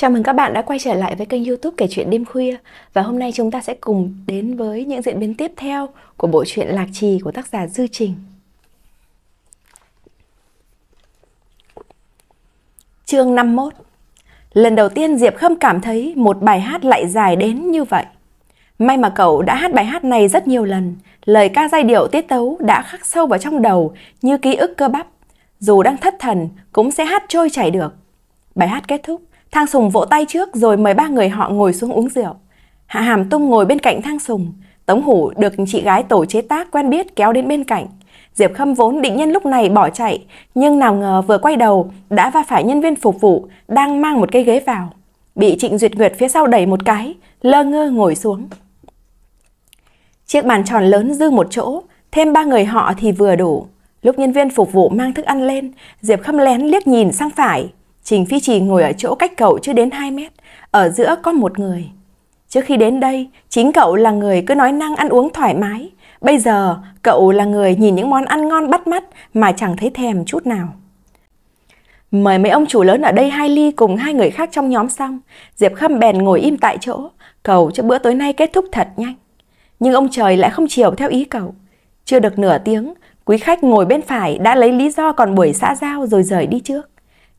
Chào mừng các bạn đã quay trở lại với kênh youtube kể chuyện đêm khuya. Và hôm nay chúng ta sẽ cùng đến với những diễn biến tiếp theo của bộ truyện Lạc Trì của tác giả Dư Trình. Chương 51 Lần đầu tiên Diệp Khâm cảm thấy một bài hát lại dài đến như vậy. May mà cậu đã hát bài hát này rất nhiều lần, Lời ca giai điệu tiết tấu đã khắc sâu vào trong đầu như ký ức cơ bắp. Dù đang thất thần, cũng sẽ hát trôi chảy được. Bài hát kết thúc. Thang Sùng vỗ tay trước rồi mời ba người họ ngồi xuống uống rượu. Hạ Hàm Tung ngồi bên cạnh Thang Sùng. Tống Hủ được chị gái tổ chế tác quen biết kéo đến bên cạnh. Diệp Khâm vốn định nhân lúc này bỏ chạy, nhưng nào ngờ vừa quay đầu đã va phải nhân viên phục vụ đang mang một cây ghế vào. Bị Trịnh Duyệt Nguyệt phía sau đẩy một cái, lơ ngơ ngồi xuống. Chiếc bàn tròn lớn dư một chỗ, thêm ba người họ thì vừa đủ. Lúc nhân viên phục vụ mang thức ăn lên, Diệp Khâm lén liếc nhìn sang phải, Trình Phi Trì ngồi ở chỗ cách cậu chưa đến 2 mét, ở giữa có một người. Trước khi đến đây, chính cậu là người cứ nói năng ăn uống thoải mái. Bây giờ, cậu là người nhìn những món ăn ngon bắt mắt mà chẳng thấy thèm chút nào. Mời mấy ông chủ lớn ở đây hai ly cùng hai người khác trong nhóm xong, Diệp Khâm bèn ngồi im tại chỗ, cầu cho bữa tối nay kết thúc thật nhanh. Nhưng ông trời lại không chiều theo ý cậu. Chưa được nửa tiếng, quý khách ngồi bên phải đã lấy lý do còn buổi xã giao rồi rời đi trước.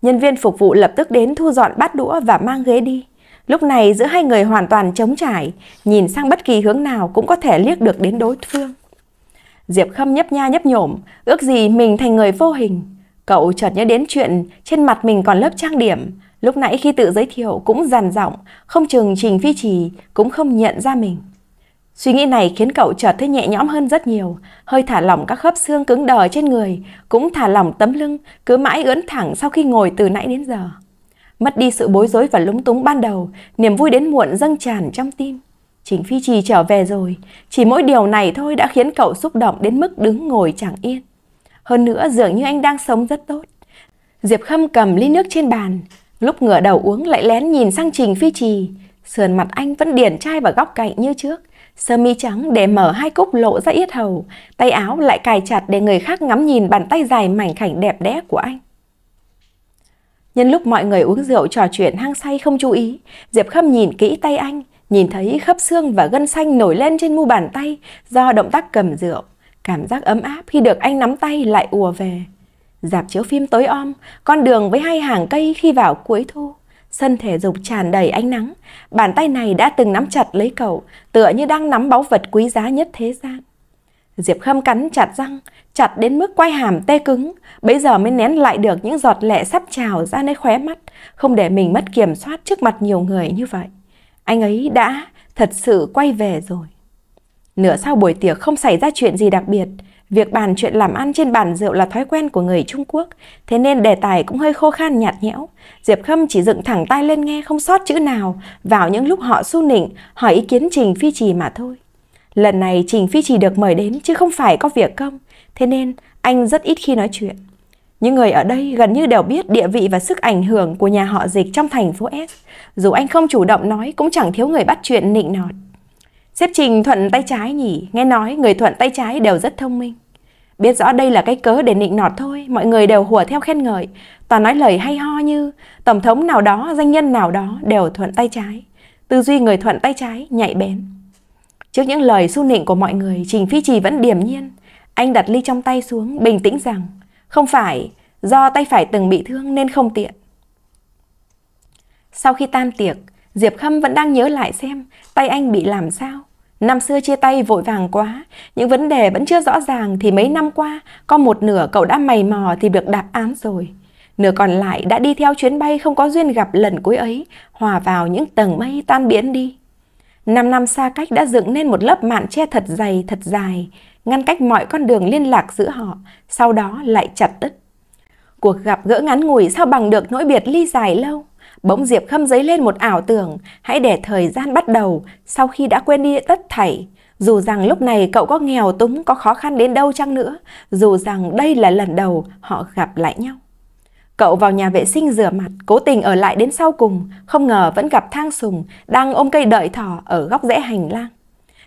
Nhân viên phục vụ lập tức đến thu dọn bát đũa và mang ghế đi. Lúc này giữa hai người hoàn toàn trống trải, nhìn sang bất kỳ hướng nào cũng có thể liếc được đến đối phương. Diệp Khâm nhấp nha nhấp nhổm, ước gì mình thành người vô hình. Cậu chợt nhớ đến chuyện trên mặt mình còn lớp trang điểm, lúc nãy khi tự giới thiệu cũng dằn giọng, không chừng Trình Phi Trì cũng không nhận ra mình. Suy nghĩ này khiến cậu chợt thấy nhẹ nhõm hơn rất nhiều, hơi thả lỏng các khớp xương cứng đờ trên người, cũng thả lỏng tấm lưng, cứ mãi ưỡn thẳng sau khi ngồi từ nãy đến giờ. Mất đi sự bối rối và lúng túng ban đầu, niềm vui đến muộn dâng tràn trong tim. Trình Phi Trì trở về rồi, chỉ mỗi điều này thôi đã khiến cậu xúc động đến mức đứng ngồi chẳng yên. Hơn nữa dường như anh đang sống rất tốt. Diệp Khâm cầm ly nước trên bàn, lúc ngửa đầu uống lại lén nhìn sang Trình Phi Trì. Sườn mặt anh vẫn điển trai vào góc cạnh như trước, Sơ mi trắng để mở hai cúc lộ ra yết hầu, tay áo lại cài chặt để người khác ngắm nhìn bàn tay dài mảnh khảnh đẹp đẽ của anh. Nhân lúc mọi người uống rượu trò chuyện hang say không chú ý, Diệp Khâm nhìn kỹ tay anh, nhìn thấy khớp xương và gân xanh nổi lên trên mu bàn tay do động tác cầm rượu. Cảm giác ấm áp khi được anh nắm tay lại ùa về. Dạp chiếu phim tối om, con đường với hai hàng cây khi vào cuối thu. Sân thể dục tràn đầy ánh nắng, bàn tay này đã từng nắm chặt lấy cậu, tựa như đang nắm báu vật quý giá nhất thế gian. Diệp Khâm cắn chặt răng, chặt đến mức quay hàm tê cứng, Bây giờ mới nén lại được những giọt lệ sắp trào ra nơi khóe mắt, không để mình mất kiểm soát trước mặt nhiều người như vậy. Anh ấy đã thật sự quay về rồi. Nửa sau buổi tiệc không xảy ra chuyện gì đặc biệt, Việc bàn chuyện làm ăn trên bàn rượu là thói quen của người Trung Quốc, thế nên đề tài cũng hơi khô khan nhạt nhẽo. Diệp Khâm chỉ dựng thẳng tay lên nghe không sót chữ nào vào những lúc họ su nịnh hỏi ý kiến Trình Phi Trì mà thôi. Lần này Trình Phi Trì được mời đến chứ không phải có việc công, thế nên anh rất ít khi nói chuyện. Những người ở đây gần như đều biết địa vị và sức ảnh hưởng của nhà họ dịch trong thành phố S. Dù anh không chủ động nói cũng chẳng thiếu người bắt chuyện nịnh nọt. Xếp Trình thuận tay trái nhỉ, nghe nói người thuận tay trái đều rất thông minh. Biết rõ đây là cái cớ để nịnh nọt thôi, mọi người đều hùa theo khen ngợi, toàn nói lời hay ho như tổng thống nào đó, danh nhân nào đó đều thuận tay trái. Tư duy người thuận tay trái nhạy bén. Trước những lời su nịnh của mọi người, Trình Phi Trì vẫn điềm nhiên. Anh đặt ly trong tay xuống, bình tĩnh rằng không phải do tay phải từng bị thương nên không tiện. Sau khi tan tiệc, Diệp Khâm vẫn đang nhớ lại xem tay anh bị làm sao. Năm xưa chia tay vội vàng quá, những vấn đề vẫn chưa rõ ràng thì mấy năm qua, có một nửa cậu đã mày mò thì được đáp án rồi. Nửa còn lại đã đi theo chuyến bay không có duyên gặp lần cuối ấy, hòa vào những tầng mây tan biến đi. Năm năm xa cách đã dựng nên một lớp mạn che thật dày, thật dài, ngăn cách mọi con đường liên lạc giữa họ, sau đó lại chặt đứt. Cuộc gặp gỡ ngắn ngủi sao bằng được nỗi biệt ly dài lâu. Bỗng Diệp Khâm dấy lên một ảo tưởng, hãy để thời gian bắt đầu sau khi đã quên đi tất thảy. Dù rằng lúc này cậu có nghèo túng, có khó khăn đến đâu chăng nữa, dù rằng đây là lần đầu họ gặp lại nhau. Cậu vào nhà vệ sinh rửa mặt, cố tình ở lại đến sau cùng, không ngờ vẫn gặp Thang Sùng đang ôm cây đợi thỏ ở góc rẽ hành lang.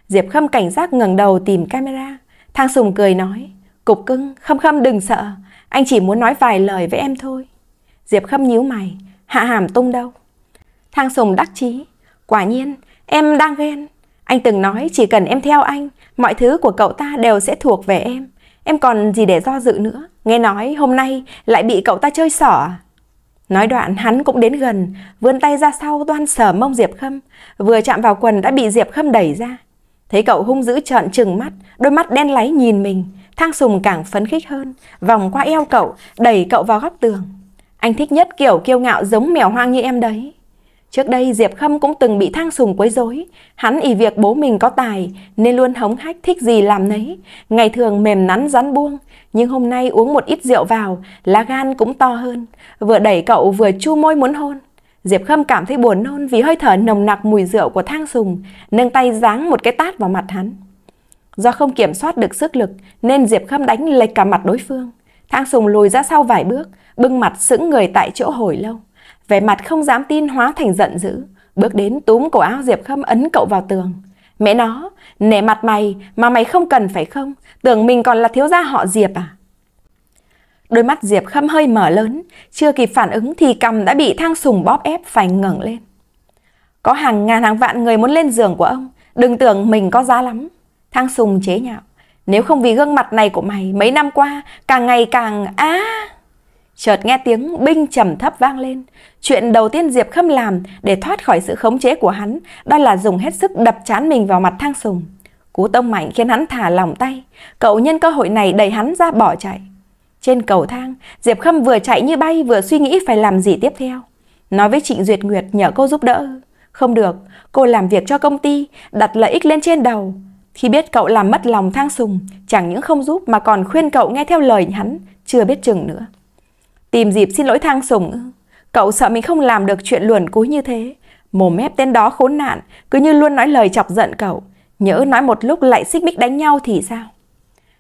Diệp Khâm cảnh giác ngẩng đầu tìm camera. Thang Sùng cười nói, Cục cưng, Khâm Khâm đừng sợ, anh chỉ muốn nói vài lời với em thôi. Diệp Khâm nhíu mày, Hạ Hàm Tung đâu? Thang Sùng đắc chí. Quả nhiên, em đang ghen. Anh từng nói chỉ cần em theo anh, mọi thứ của cậu ta đều sẽ thuộc về em. Em còn gì để do dự nữa? Nghe nói hôm nay lại bị cậu ta chơi xỏ? À? Nói đoạn hắn cũng đến gần, vươn tay ra sau toan sờ mông Diệp Khâm, vừa chạm vào quần đã bị Diệp Khâm đẩy ra. Thấy cậu hung dữ trợn trừng mắt, đôi mắt đen láy nhìn mình, Thang Sùng càng phấn khích hơn, vòng qua eo cậu, đẩy cậu vào góc tường. Anh thích nhất kiểu kiêu ngạo giống mèo hoang như em đấy. Trước đây Diệp Khâm cũng từng bị Thang Sùng quấy rối, hắn ỷ việc bố mình có tài nên luôn hống hách thích gì làm nấy, ngày thường mềm nắn rắn buông, nhưng hôm nay uống một ít rượu vào, lá gan cũng to hơn, vừa đẩy cậu vừa chu môi muốn hôn. Diệp Khâm cảm thấy buồn nôn vì hơi thở nồng nặc mùi rượu của Thang Sùng, nâng tay giáng một cái tát vào mặt hắn. Do không kiểm soát được sức lực nên Diệp Khâm đánh lệch cả mặt đối phương. Thang Sùng lùi ra sau vài bước, bưng mặt sững người tại chỗ hồi lâu. Vẻ mặt không dám tin hóa thành giận dữ, bước đến túm cổ áo Diệp Khâm ấn cậu vào tường. Mẹ nó, nể mặt mày mà mày không cần phải không? Tưởng mình còn là thiếu gia họ Diệp à? Đôi mắt Diệp Khâm hơi mở lớn, chưa kịp phản ứng thì cầm đã bị thang sùng bóp ép phải ngẩng lên. Có hàng ngàn hàng vạn người muốn lên giường của ông, đừng tưởng mình có giá lắm. Thang sùng chế nhạo, nếu không vì gương mặt này của mày mấy năm qua càng ngày càng á. À! Chợt nghe tiếng binh trầm thấp vang lên. Chuyện đầu tiên Diệp Khâm làm để thoát khỏi sự khống chế của hắn đó là dùng hết sức đập chán mình vào mặt thang sùng. Cú tông mạnh khiến hắn thả lòng tay. Cậu nhân cơ hội này đẩy hắn ra bỏ chạy. Trên cầu thang, Diệp Khâm vừa chạy như bay vừa suy nghĩ phải làm gì tiếp theo. Nói với Trịnh Duyệt Nguyệt nhờ cô giúp đỡ. Không được, cô làm việc cho công ty, đặt lợi ích lên trên đầu. Khi biết cậu làm mất lòng thang sùng, chẳng những không giúp mà còn khuyên cậu nghe theo lời hắn, chưa biết chừng nữa. Tìm dịp xin lỗi thang sùng Cậu sợ mình không làm được chuyện luồn cúi như thế. Mồm mép tên đó khốn nạn, cứ như luôn nói lời chọc giận cậu. Nhớ nói một lúc lại xích bích đánh nhau thì sao?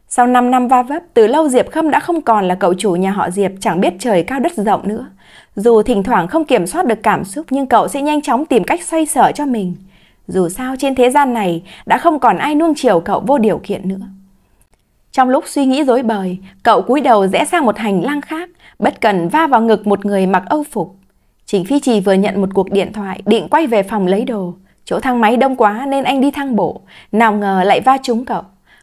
Sau 5 năm va vấp, từ lâu Diệp Khâm đã không còn là cậu chủ nhà họ Diệp chẳng biết trời cao đất rộng nữa. Dù thỉnh thoảng không kiểm soát được cảm xúc nhưng cậu sẽ nhanh chóng tìm cách xoay sở cho mình. Dù sao trên thế gian này đã không còn ai nuông chiều cậu vô điều kiện nữa. Trong lúc suy nghĩ dối bời, cậu cúi đầu rẽ sang một hành lang khác, bất cần va vào ngực một người mặc âu phục. Trình Phi Trì vừa nhận một cuộc điện thoại, định quay về phòng lấy đồ. Chỗ thang máy đông quá nên anh đi thang bộ, nào ngờ lại va trúng cậu.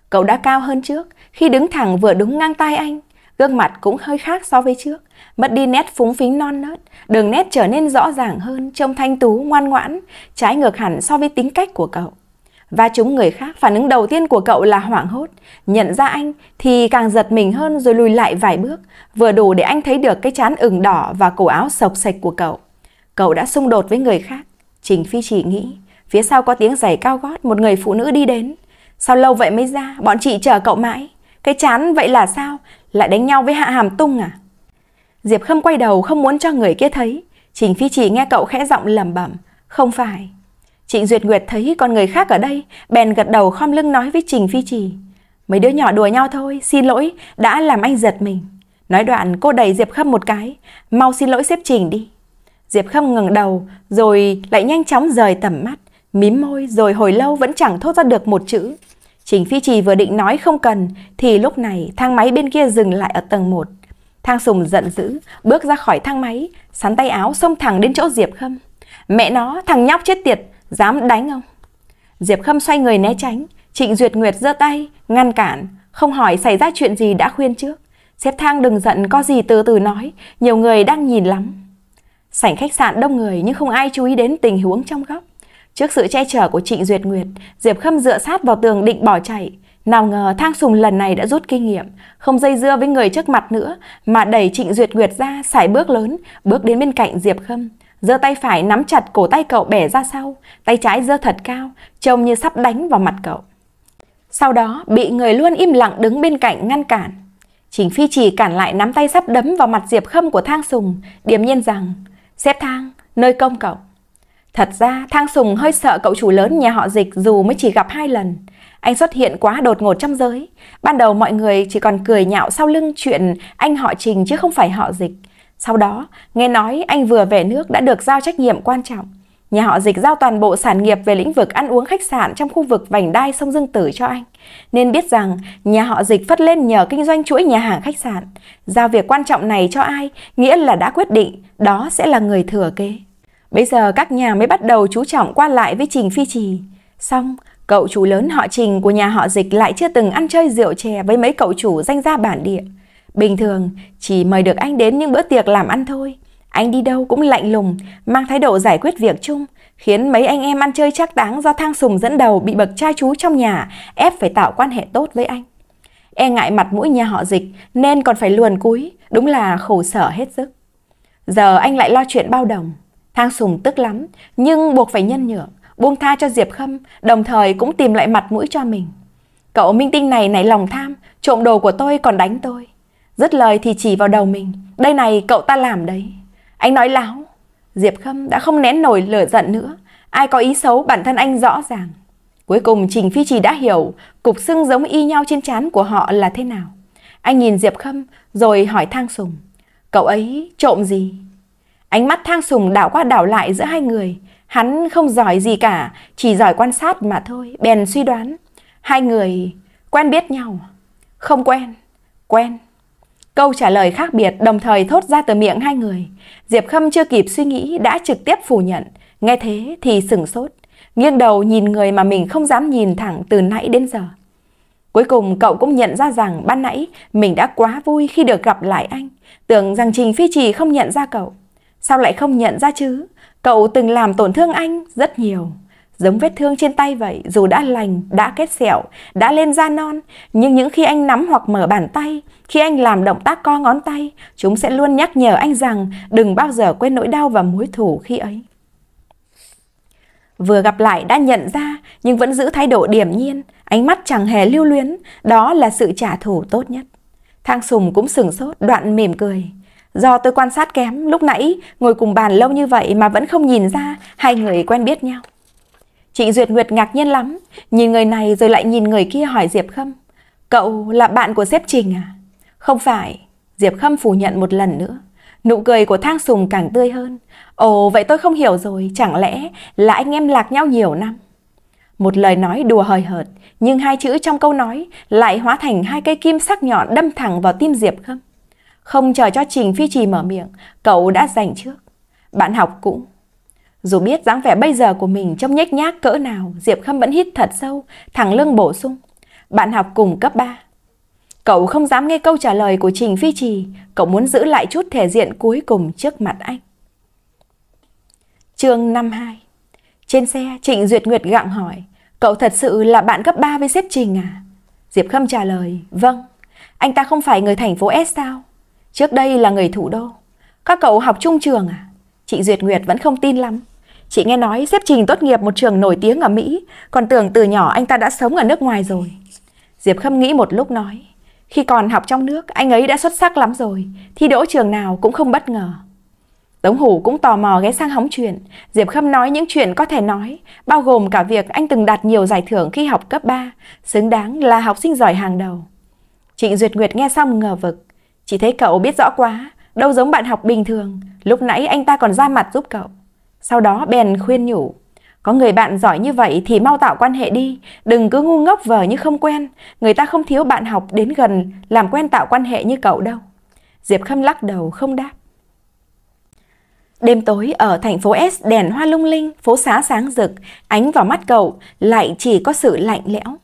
Cậu đã cao hơn trước, khi đứng thẳng vừa đúng ngang tay anh. Gương mặt cũng hơi khác so với trước, mất đi nét phúng phính non nớt, đường nét trở nên rõ ràng hơn, trông thanh tú, ngoan ngoãn, trái ngược hẳn so với tính cách của cậu. Và chúng người khác, phản ứng đầu tiên của cậu là hoảng hốt. Nhận ra anh thì càng giật mình hơn rồi lùi lại vài bước, vừa đủ để anh thấy được cái chán ửng đỏ và cổ áo sộc sạch của cậu. Cậu đã xung đột với người khác. Trình Phi chỉ nghĩ, phía sau có tiếng giày cao gót một người phụ nữ đi đến. Sao lâu vậy mới ra, bọn chị chờ cậu mãi. Cái chán vậy là sao? Lại đánh nhau với Hạ Hàm Tung à? Diệp Khâm quay đầu không muốn cho người kia thấy. Trình Phi chỉ nghe cậu khẽ giọng lẩm bẩm, không phải. Trịnh Duyệt Nguyệt thấy con người khác ở đây, bèn gật đầu khom lưng nói với Trình Phi Trì. Mấy đứa nhỏ đùa nhau thôi, xin lỗi, đã làm anh giật mình. Nói đoạn cô đẩy Diệp Khâm một cái, mau xin lỗi xếp Trình đi. Diệp Khâm ngẩng đầu, rồi lại nhanh chóng rời tầm mắt, mím môi rồi hồi lâu vẫn chẳng thốt ra được một chữ. Trình Phi Trì vừa định nói không cần, thì lúc này thang máy bên kia dừng lại ở tầng 1. Thang Sùng giận dữ, bước ra khỏi thang máy, sắn tay áo xông thẳng đến chỗ Diệp Khâm. Mẹ nó, thằng nhóc chết tiệt, Dám đánh không? Diệp Khâm xoay người né tránh, Trịnh Duyệt Nguyệt giơ tay, ngăn cản, không hỏi xảy ra chuyện gì đã khuyên trước. Xếp thang đừng giận, có gì từ từ nói, nhiều người đang nhìn lắm. Sảnh khách sạn đông người nhưng không ai chú ý đến tình huống trong góc. Trước sự che chở của Trịnh Duyệt Nguyệt, Diệp Khâm dựa sát vào tường định bỏ chạy. Nào ngờ thang sùng lần này đã rút kinh nghiệm, không dây dưa với người trước mặt nữa, mà đẩy Trịnh Duyệt Nguyệt ra, xài bước lớn, bước đến bên cạnh Diệp Khâm giơ tay phải nắm chặt cổ tay cậu bẻ ra sau, tay trái giơ thật cao, trông như sắp đánh vào mặt cậu. Sau đó bị người luôn im lặng đứng bên cạnh ngăn cản. Trình Phi chỉ cản lại nắm tay sắp đấm vào mặt Diệp Khâm của Thang Sùng, điềm nhiên rằng, xếp thang, nơi công cậu. Thật ra Thang Sùng hơi sợ cậu chủ lớn nhà họ dịch dù mới chỉ gặp hai lần. Anh xuất hiện quá đột ngột trong giới. Ban đầu mọi người chỉ còn cười nhạo sau lưng chuyện anh họ Trình chứ không phải họ dịch. Sau đó, nghe nói anh vừa về nước đã được giao trách nhiệm quan trọng. Nhà họ dịch giao toàn bộ sản nghiệp về lĩnh vực ăn uống khách sạn trong khu vực vành đai sông Dương Tử cho anh. Nên biết rằng nhà họ dịch phất lên nhờ kinh doanh chuỗi nhà hàng khách sạn. Giao việc quan trọng này cho ai, nghĩa là đã quyết định đó sẽ là người thừa kế. Bây giờ các nhà mới bắt đầu chú trọng qua lại với Trình Phi Trì. Xong, cậu chủ lớn họ Trình của nhà họ Dịch lại chưa từng ăn chơi rượu chè với mấy cậu chủ danh gia bản địa. Bình thường, chỉ mời được anh đến những bữa tiệc làm ăn thôi. Anh đi đâu cũng lạnh lùng, mang thái độ giải quyết việc chung, khiến mấy anh em ăn chơi chắc táng do thang sùng dẫn đầu bị bậc trai chú trong nhà ép phải tạo quan hệ tốt với anh. E ngại mặt mũi nhà họ dịch nên còn phải luồn cúi, đúng là khổ sở hết sức. Giờ anh lại lo chuyện bao đồng. Thang sùng tức lắm, nhưng buộc phải nhân nhượng, buông tha cho Diệp Khâm, đồng thời cũng tìm lại mặt mũi cho mình. Cậu minh tinh này nảy lòng tham, trộm đồ của tôi còn đánh tôi. Dứt lời thì chỉ vào đầu mình, đây này cậu ta làm đấy. Anh nói láo, Diệp Khâm đã không nén nổi lửa giận nữa. Ai có ý xấu bản thân anh rõ ràng. Cuối cùng Trình Phi Trì đã hiểu cục xưng giống y nhau trên trán của họ là thế nào. Anh nhìn Diệp Khâm rồi hỏi Thang Sùng. Cậu ấy trộm gì? Ánh mắt Thang Sùng đảo qua đảo lại giữa hai người. Hắn không giỏi gì cả, chỉ giỏi quan sát mà thôi. Bèn suy đoán. Hai người quen biết nhau. Không quen. Quen. Câu trả lời khác biệt đồng thời thốt ra từ miệng hai người. Diệp Khâm chưa kịp suy nghĩ đã trực tiếp phủ nhận. Nghe thế thì sừng sốt. Nghiêng đầu nhìn người mà mình không dám nhìn thẳng từ nãy đến giờ. Cuối cùng cậu cũng nhận ra rằng ban nãy mình đã quá vui khi được gặp lại anh. Tưởng rằng Trình Phi Trì không nhận ra cậu. Sao lại không nhận ra chứ? Cậu từng làm tổn thương anh rất nhiều. Giống vết thương trên tay vậy, dù đã lành, đã kết sẹo, đã lên da non, nhưng những khi anh nắm hoặc mở bàn tay, khi anh làm động tác co ngón tay, chúng sẽ luôn nhắc nhở anh rằng đừng bao giờ quên nỗi đau và mối thủ khi ấy. Vừa gặp lại đã nhận ra, nhưng vẫn giữ thái độ điềm nhiên, ánh mắt chẳng hề lưu luyến, đó là sự trả thù tốt nhất. Thang Sùng cũng sừng sốt, đoạn mỉm cười. Do tôi quan sát kém, lúc nãy ngồi cùng bàn lâu như vậy mà vẫn không nhìn ra hai người quen biết nhau. Trịnh Duyệt Nguyệt ngạc nhiên lắm, nhìn người này rồi lại nhìn người kia hỏi Diệp Khâm. Cậu là bạn của sếp Trình à? Không phải, Diệp Khâm phủ nhận một lần nữa. Nụ cười của Thang Sùng càng tươi hơn. Ồ, vậy tôi không hiểu rồi, chẳng lẽ là anh em lạc nhau nhiều năm? Một lời nói đùa hời hợt, nhưng hai chữ trong câu nói lại hóa thành hai cây kim sắc nhọn đâm thẳng vào tim Diệp Khâm. Không chờ cho Trình Phi Trì mở miệng, cậu đã giành trước. Bạn học cũng dù biết dáng vẻ bây giờ của mình trông nhếch nhác cỡ nào, Diệp Khâm vẫn hít thật sâu, thẳng lưng bổ sung. Bạn học cùng cấp 3. Cậu không dám nghe câu trả lời của Trình Phi Trì, cậu muốn giữ lại chút thể diện cuối cùng trước mặt anh. chương 52 Trên xe, Trịnh Duyệt Nguyệt gặng hỏi, cậu thật sự là bạn cấp 3 với sếp Trình à? Diệp Khâm trả lời, vâng. Anh ta không phải người thành phố S sao? Trước đây là người thủ đô. Các cậu học chung trường à? Chị Duyệt Nguyệt vẫn không tin lắm. Chị nghe nói xếp Trình tốt nghiệp một trường nổi tiếng ở Mỹ, còn tưởng từ nhỏ anh ta đã sống ở nước ngoài rồi. Diệp Khâm nghĩ một lúc nói, khi còn học trong nước, anh ấy đã xuất sắc lắm rồi, thi đỗ trường nào cũng không bất ngờ. Tống Hủ cũng tò mò ghé sang hóng chuyện. Diệp Khâm nói những chuyện có thể nói, bao gồm cả việc anh từng đạt nhiều giải thưởng khi học cấp 3, xứng đáng là học sinh giỏi hàng đầu. Trịnh Duyệt Nguyệt nghe xong ngờ vực. Chỉ thấy cậu biết rõ quá, đâu giống bạn học bình thường. Lúc nãy anh ta còn ra mặt giúp cậu. Sau đó bèn khuyên nhủ. Có người bạn giỏi như vậy thì mau tạo quan hệ đi, đừng cứ ngu ngốc vờ như không quen. Người ta không thiếu bạn học đến gần làm quen tạo quan hệ như cậu đâu. Diệp Khâm lắc đầu không đáp. Đêm tối ở thành phố S đèn hoa lung linh, phố xá sáng rực, ánh vào mắt cậu lại chỉ có sự lạnh lẽo.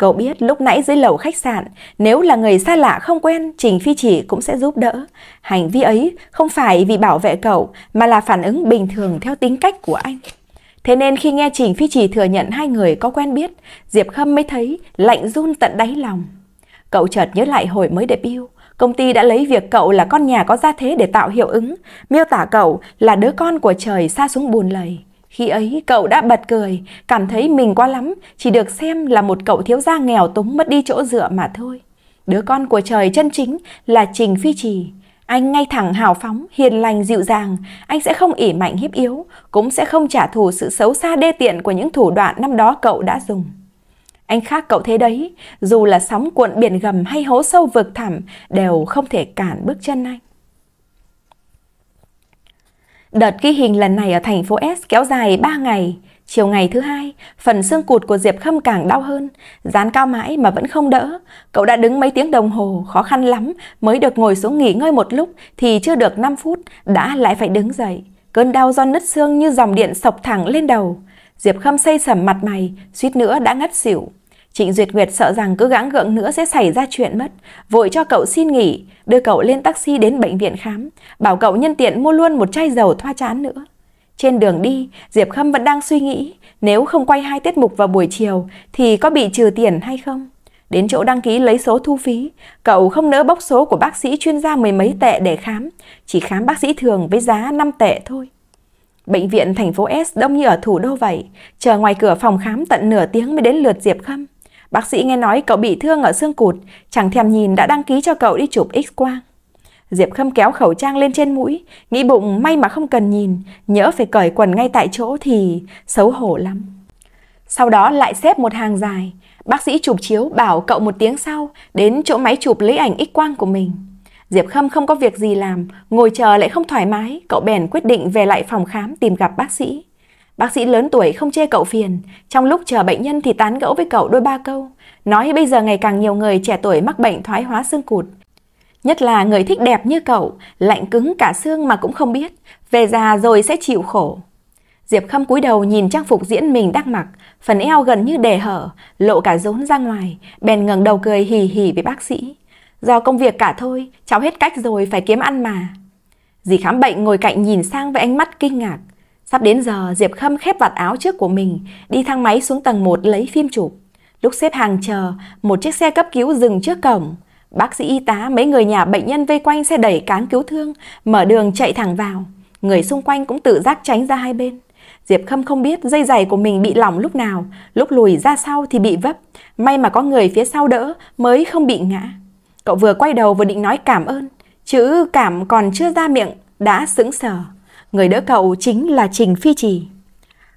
Cậu biết lúc nãy dưới lầu khách sạn, nếu là người xa lạ không quen, Trình Phi Chỉ cũng sẽ giúp đỡ. Hành vi ấy không phải vì bảo vệ cậu, mà là phản ứng bình thường theo tính cách của anh. Thế nên khi nghe Trình Phi Chỉ thừa nhận hai người có quen biết, Diệp Khâm mới thấy lạnh run tận đáy lòng. Cậu chợt nhớ lại hồi mới debut, công ty đã lấy việc cậu là con nhà có gia thế để tạo hiệu ứng, miêu tả cậu là đứa con của trời xa xuống buồn lầy. Khi ấy cậu đã bật cười, cảm thấy mình quá lắm, chỉ được xem là một cậu thiếu gia nghèo túng mất đi chỗ dựa mà thôi. Đứa con của trời chân chính là Trình Phi Trì. Anh ngay thẳng hào phóng, hiền lành dịu dàng, anh sẽ không ỉ mạnh hiếp yếu, cũng sẽ không trả thù sự xấu xa đê tiện của những thủ đoạn năm đó cậu đã dùng. Anh khác cậu thế đấy, dù là sóng cuộn biển gầm hay hố sâu vực thẳm đều không thể cản bước chân anh. Đợt ghi hình lần này ở thành phố S kéo dài 3 ngày. Chiều ngày thứ hai, phần xương cụt của Diệp Khâm càng đau hơn. Dán cao mãi mà vẫn không đỡ. Cậu đã đứng mấy tiếng đồng hồ, khó khăn lắm, mới được ngồi xuống nghỉ ngơi một lúc thì chưa được 5 phút, đã lại phải đứng dậy. Cơn đau do nứt xương như dòng điện sọc thẳng lên đầu. Diệp Khâm xây sầm mặt mày, suýt nữa đã ngất xỉu. Trịnh Duyệt Nguyệt sợ rằng cứ gắng gượng nữa sẽ xảy ra chuyện mất, vội cho cậu xin nghỉ, đưa cậu lên taxi đến bệnh viện khám, bảo cậu nhân tiện mua luôn một chai dầu thoa chán nữa. Trên đường đi, Diệp Khâm vẫn đang suy nghĩ, nếu không quay hai tiết mục vào buổi chiều thì có bị trừ tiền hay không? Đến chỗ đăng ký lấy số thu phí, cậu không nỡ bóc số của bác sĩ chuyên gia mười mấy tệ để khám, chỉ khám bác sĩ thường với giá 5 tệ thôi. Bệnh viện thành phố S đông như ở thủ đô vậy, chờ ngoài cửa phòng khám tận nửa tiếng mới đến lượt Diệp Khâm. Bác sĩ nghe nói cậu bị thương ở xương cụt, chẳng thèm nhìn đã đăng ký cho cậu đi chụp x-quang. Diệp Khâm kéo khẩu trang lên trên mũi, nghĩ bụng may mà không cần nhìn, nhỡ phải cởi quần ngay tại chỗ thì xấu hổ lắm. Sau đó lại xếp một hàng dài, bác sĩ chụp chiếu bảo cậu một tiếng sau đến chỗ máy chụp lấy ảnh x-quang của mình. Diệp Khâm không có việc gì làm, ngồi chờ lại không thoải mái, cậu bèn quyết định về lại phòng khám tìm gặp bác sĩ. Bác sĩ lớn tuổi không chê cậu phiền, trong lúc chờ bệnh nhân thì tán gẫu với cậu đôi ba câu, nói bây giờ ngày càng nhiều người trẻ tuổi mắc bệnh thoái hóa xương cụt. Nhất là người thích đẹp như cậu, lạnh cứng cả xương mà cũng không biết, về già rồi sẽ chịu khổ. Diệp Khâm cúi đầu nhìn trang phục diễn mình đang mặc, phần eo gần như đề hở, lộ cả rốn ra ngoài, bèn ngẩng đầu cười hì hì với bác sĩ. Do công việc cả thôi, cháu hết cách rồi phải kiếm ăn mà. Dì khám bệnh ngồi cạnh nhìn sang với ánh mắt kinh ngạc. Sắp đến giờ, Diệp Khâm khép vạt áo trước của mình, đi thang máy xuống tầng 1 lấy phim chụp. Lúc xếp hàng chờ, một chiếc xe cấp cứu dừng trước cổng. Bác sĩ y tá, mấy người nhà bệnh nhân vây quanh xe đẩy cán cứu thương, mở đường chạy thẳng vào. Người xung quanh cũng tự giác tránh ra hai bên. Diệp Khâm không biết dây giày của mình bị lỏng lúc nào, lúc lùi ra sau thì bị vấp. May mà có người phía sau đỡ mới không bị ngã. Cậu vừa quay đầu vừa định nói cảm ơn, chữ cảm còn chưa ra miệng, đã sững sờ. Người đỡ cậu chính là Trình Phi Trì.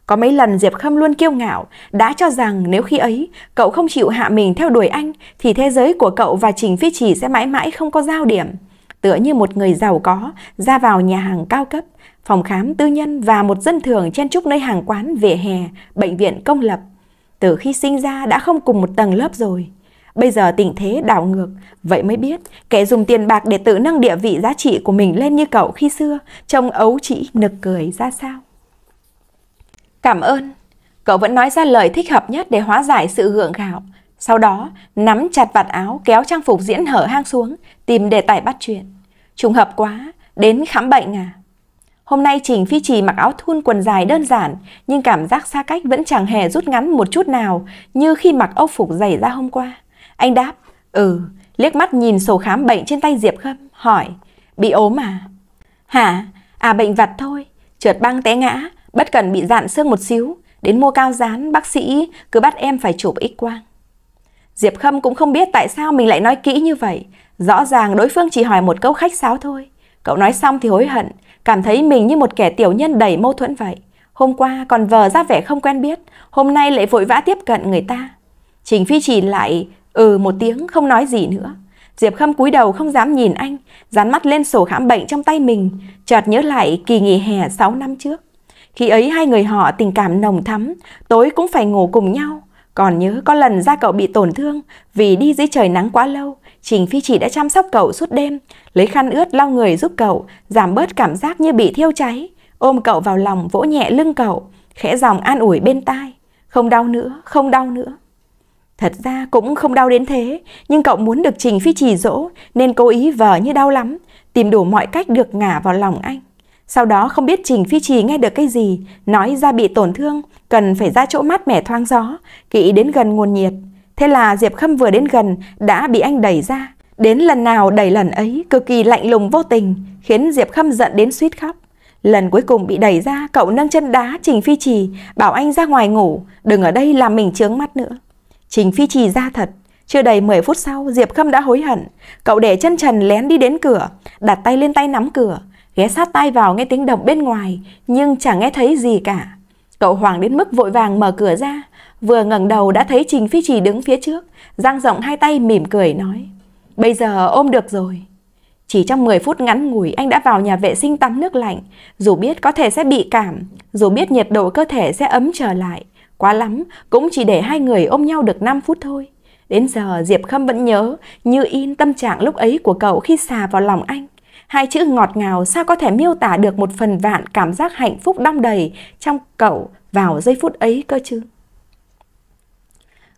Có mấy lần Diệp Khâm luôn kiêu ngạo, đã cho rằng nếu khi ấy cậu không chịu hạ mình theo đuổi anh, thì thế giới của cậu và Trình Phi Trì sẽ mãi mãi không có giao điểm. Tựa như một người giàu có, ra vào nhà hàng cao cấp, phòng khám tư nhân và một dân thường chen chúc nơi hàng quán, vỉa hè, bệnh viện công lập. Từ khi sinh ra đã không cùng một tầng lớp rồi. Bây giờ tình thế đảo ngược, vậy mới biết kẻ dùng tiền bạc để tự nâng địa vị giá trị của mình lên như cậu khi xưa, trông ấu chỉ nực cười ra sao. Cảm ơn. Cậu vẫn nói ra lời thích hợp nhất để hóa giải sự gượng gạo. Sau đó, nắm chặt vạt áo kéo trang phục diễn hở hang xuống, tìm đề tài bắt chuyện. Trùng hợp quá, đến khám bệnh à? Hôm nay Trình Phi Trì mặc áo thun quần dài đơn giản, nhưng cảm giác xa cách vẫn chẳng hề rút ngắn một chút nào như khi mặc âu phục dày ra hôm qua. Anh đáp, ừ, liếc mắt nhìn sổ khám bệnh trên tay Diệp Khâm, hỏi, bị ốm à? Hả? À bệnh vặt thôi, trượt băng té ngã, bất cần bị dạn xương một xíu, đến mua cao dán, bác sĩ cứ bắt em phải chụp x-quang. Diệp Khâm cũng không biết tại sao mình lại nói kỹ như vậy, rõ ràng đối phương chỉ hỏi một câu khách sáo thôi. Cậu nói xong thì hối hận, cảm thấy mình như một kẻ tiểu nhân đầy mâu thuẫn vậy. Hôm qua còn vờ ra vẻ không quen biết, hôm nay lại vội vã tiếp cận người ta. Trình Phi chỉ lại Ừ một tiếng không nói gì nữa. Diệp Khâm cúi đầu không dám nhìn anh, dán mắt lên sổ khám bệnh trong tay mình, chợt nhớ lại kỳ nghỉ hè 6 năm trước. Khi ấy hai người họ tình cảm nồng thắm, tối cũng phải ngủ cùng nhau. Còn nhớ có lần da cậu bị tổn thương vì đi dưới trời nắng quá lâu, Trình Phi chỉ đã chăm sóc cậu suốt đêm, lấy khăn ướt lau người giúp cậu, giảm bớt cảm giác như bị thiêu cháy, ôm cậu vào lòng vỗ nhẹ lưng cậu, khẽ giọng an ủi bên tai. Không đau nữa, không đau nữa. Thật ra cũng không đau đến thế, nhưng cậu muốn được Trình Phi chỉ dỗ nên cố ý vờ như đau lắm, tìm đủ mọi cách được ngả vào lòng anh. Sau đó không biết Trình Phi Trì nghe được cái gì, nói ra bị tổn thương, cần phải ra chỗ mát mẻ thoáng gió, kỵ đến gần nguồn nhiệt. Thế là Diệp Khâm vừa đến gần đã bị anh đẩy ra. Đến lần nào đẩy lần ấy cực kỳ lạnh lùng vô tình, khiến Diệp Khâm giận đến suýt khóc. Lần cuối cùng bị đẩy ra, cậu nâng chân đá Trình Phi Trì, bảo anh ra ngoài ngủ, đừng ở đây làm mình chướng mắt nữa. Trình Phi Trì ra thật. Chưa đầy 10 phút sau, Diệp Khâm đã hối hận. Cậu để chân trần lén đi đến cửa, đặt tay lên tay nắm cửa, ghé sát tay vào nghe tiếng động bên ngoài, nhưng chẳng nghe thấy gì cả. Cậu hoảng đến mức vội vàng mở cửa ra, vừa ngẩng đầu đã thấy Trình Phi Trì đứng phía trước, dang rộng hai tay mỉm cười nói: "Bây giờ ôm được rồi." Chỉ trong 10 phút ngắn ngủi anh đã vào nhà vệ sinh tắm nước lạnh, dù biết có thể sẽ bị cảm, dù biết nhiệt độ cơ thể sẽ ấm trở lại, Quá lắm, cũng chỉ để hai người ôm nhau được 5 phút thôi. Đến giờ Diệp Khâm vẫn nhớ như in tâm trạng lúc ấy của cậu khi xà vào lòng anh. Hai chữ ngọt ngào sao có thể miêu tả được một phần vạn cảm giác hạnh phúc đong đầy trong cậu vào giây phút ấy cơ chứ.